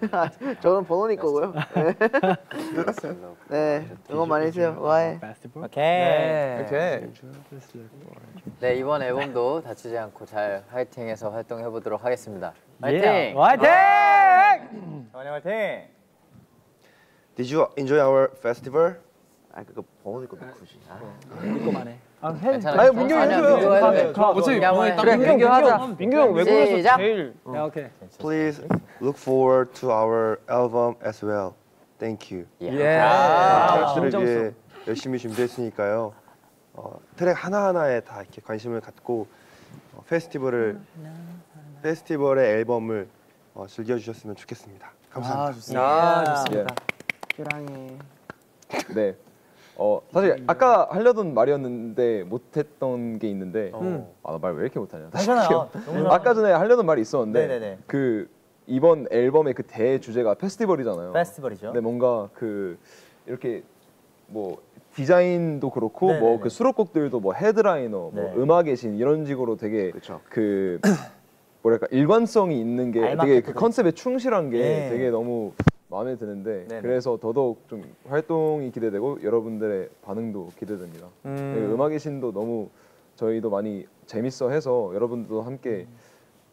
S6: 저는 번호니 거고요. 네. 네, 응원 많이 해주세요. 와해.
S1: 오케이.
S2: 네.
S5: 네 이번 앨범도 다치지 않고 잘 화이팅해서 활동해 보도록 하겠습니다. 화이팅!
S7: 예.
S1: 화이팅! 정원이 화이팅!
S11: Did you enjoy our festival?
S6: 아 그거 번호니 거 넣고 시. 아.
S14: 믿고만 해.
S8: 아 해. 아니 민규
S5: 아니야,
S8: 해줘요.
S5: 어차피
S8: 해.
S5: 딱 민규
S8: 하자. 민규 형 외국에서. 제일.
S14: 야 오케이.
S11: Please look forward to our album as well. Thank you.
S2: 예.
S11: 아,
S8: 진정성.
S11: 트랙을 위해 열심히 준비했으니까요. 어, 트랙 하나 하나에 다 이렇게 관심을 갖고 어, 페스티벌을 페스티벌의 앨범을 어, 즐겨주셨으면 좋겠습니다. 감사합니다.
S2: 아, 좋습니다.
S8: 사랑해.
S10: 네. 어 사실 아까 하려던 말이었는데 못했던 게 있는데 아나말왜 이렇게 못하냐 다시
S1: 괜찮아요.
S10: 아까 전에 하려던 말이 있었는데
S1: 네네네.
S10: 그 이번 앨범의 그 대주제가 페스티벌이잖아요
S1: 페스티벌이죠.
S10: 근데 뭔가 그 이렇게 뭐 디자인도 그렇고 뭐. 그 수록곡들도 뭐 헤드라이너
S1: 네.
S10: 뭐 음악의 신 이런 식으로 되게 그 뭐랄까 일관성이 있는
S1: 게
S10: 되게 그
S1: 그려져
S10: 컨셉에 충실한 게
S1: 네.
S10: 되게 너무 마음에 드는데
S1: 네네.
S10: 그래서 더더욱 좀 활동이 기대되고 여러분들의 반응도 기대됩니다.
S2: 음.
S10: 네, 음악의 신도 너무 저희도 많이 재밌어 해서 여러분들도 함께
S1: 음.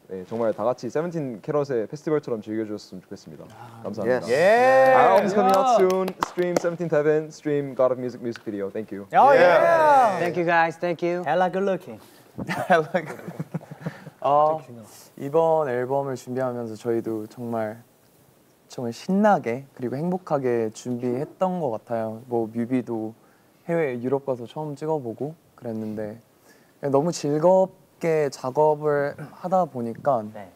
S10: 네, 정말 다 같이 세븐틴 캐럿의 페스티벌처럼 즐겨주셨으면 좋겠습니다. 감사합니다.
S6: Yes.
S1: 예.
S10: Album's coming out soon. Stream 17th Heaven. Stream God of Music music video. Thank you.
S1: 어, 예.
S7: Thank you guys. Thank you.
S1: Hella good looking.
S13: 어, 이번 앨범을 준비하면서 저희도 정말 정말 신나게 그리고 행복하게 준비했던 것 같아요. 뭐 뮤비도 해외 유럽 가서 처음 찍어보고 그랬는데 너무 즐겁게 작업을 하다 보니까
S1: 네.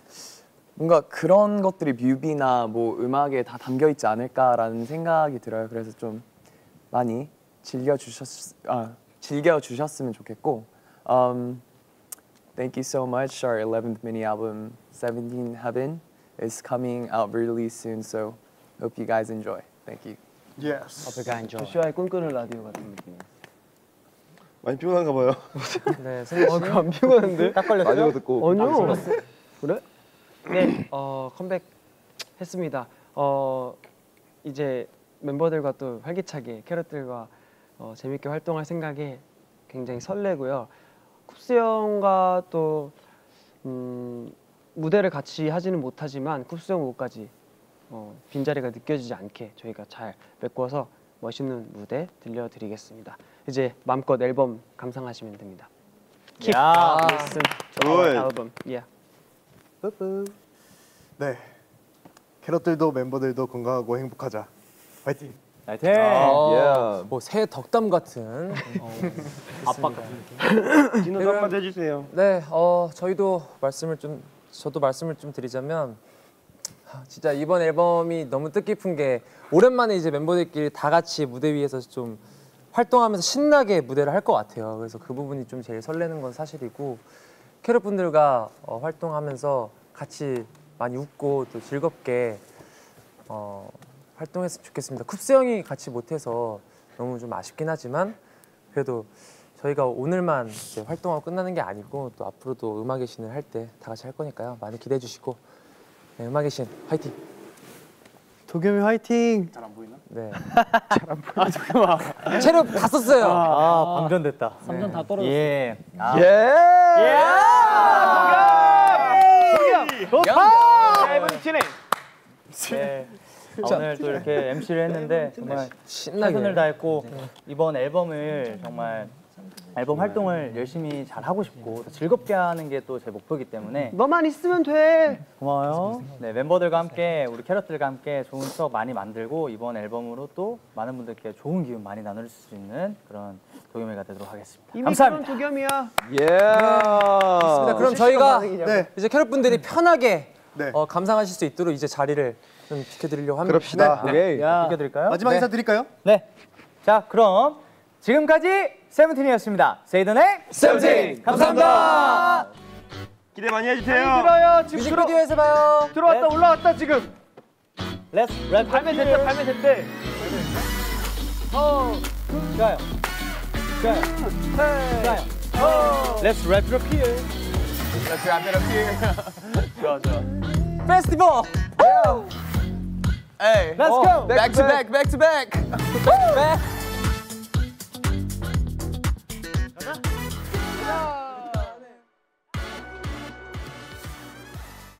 S13: 뭔가 그런 것들이 뮤비나 뭐 음악에 다 담겨 있지 않을까라는 생각이 들어요. 그래서 좀 많이 즐겨 주셨 아 즐겨 주셨으면 좋겠고. Um, thank you so much. Our 11th mini album, 17 Heaven, is coming out really soon. So hope you guys enjoy. Thank you.
S3: Yes.
S7: Hope you guys enjoy.
S8: 조슈아의 꿈꾸는 라디오 같은 느낌.
S11: 많이 피곤한가 봐요.
S2: 네, 승희 씨.
S8: 안 피곤한데?
S1: 딱 걸렸어요?
S10: 라디오 듣고
S8: 아니요. 그래? 네, 어 컴백했습니다. 어 이제 멤버들과 또 활기차게 캐럿들과 어, 재밌게 활동할 생각에 굉장히 설레고요. 쿱스 형과 또 음, 무대를 같이 하지는 못하지만 쿱스 형 옷까지 어, 빈자리가 느껴지지 않게 저희가 잘 메꿔서 멋있는 무대 들려드리겠습니다. 이제 마음껏 앨범 감상하시면 됩니다. Keep
S1: 야.
S8: listen to our
S11: Good.
S8: album. Yeah.
S3: 네. 캐럿들도 멤버들도 건강하고 행복하자. 화이팅.
S1: 화이팅!
S10: Yeah.
S2: 뭐새 덕담 같은. 어,
S1: 아빠 같은
S11: 진호도 한마디 해주세요.
S2: 네, 어, 저희도 말씀을 좀 저도 말씀을 좀 드리자면 하, 진짜 이번 앨범이 너무 뜻깊은 게 오랜만에 이제 멤버들끼리 다 같이 무대 위에서 좀 활동하면서 신나게 무대를 할 것 같아요. 그래서 그 부분이 좀 제일 설레는 건 사실이고 캐럿 분들과 어, 활동하면서 같이 많이 웃고 또 즐겁게 어, 활동했으면 좋겠습니다. 쿱스 형이 같이 못해서 너무 좀 아쉽긴 하지만 그래도 저희가 오늘만 이제 활동하고 끝나는 게 아니고 또 앞으로도 음악의 신을 할 때 다 같이 할 거니까요. 많이 기대해 주시고 네, 음악의 신 화이팅!
S7: 도겸이 화이팅.
S2: 잘 안 보이나? 네.
S7: 아 잠깐만.
S2: 체력 다 썼어요.
S1: 아, 방전됐다.
S14: 삼전 다 떨어졌어.
S1: 예. 아.
S7: 세븐틴의
S1: 네. 아, 오늘 또 이렇게 MC를 했는데 정말
S2: 신나게.
S1: 최선을 다했고 이번 앨범을 정말 앨범 활동을 열심히 잘 하고 싶고 또 즐겁게 하는 게 또 제 목표이기 때문에
S7: 너만 있으면 돼.
S1: 고마워요. 네 멤버들과 함께 우리 캐럿들과 함께 좋은 추억 많이 만들고 이번 앨범으로 또 많은 분들께 좋은 기운 많이 나눌 수 있는 그런 도겸이가 되도록 하겠습니다.
S7: 이미
S1: 감사합니다.
S7: 그런 도겸이야.
S10: 예.
S2: 좋습니다. 그럼 저희가
S3: 네.
S2: 이제 캐럿 분들이 편하게
S3: 네.
S2: 어, 감상하실 수 있도록 이제 자리를 좀 비켜드리려고 합니다.
S11: 그럽시다.
S2: 네.
S10: 오케이.
S1: 비켜드릴까요?
S11: 마지막
S2: 네.
S11: 인사 드릴까요?
S1: 네. 자 그럼 지금까지 세븐틴이었습니다. 세이든의 세븐틴 감사합니다.
S11: 기대 많이 해주세요.
S7: 들어요. 지금 들어,
S2: 뮤직비디오에서 봐요.
S7: 들어왔다 올라왔다 지금.
S1: Let's rap.
S7: 발매 됐대 발매 됐대.
S1: 좋아요. 좋아요. 좋아요. Let's rap it up here.
S4: Let's wrap it up here. 좋아 좋아.
S2: 페스티벌.
S4: Hey.
S1: Let's go.
S4: Back to back, back to back.
S2: back.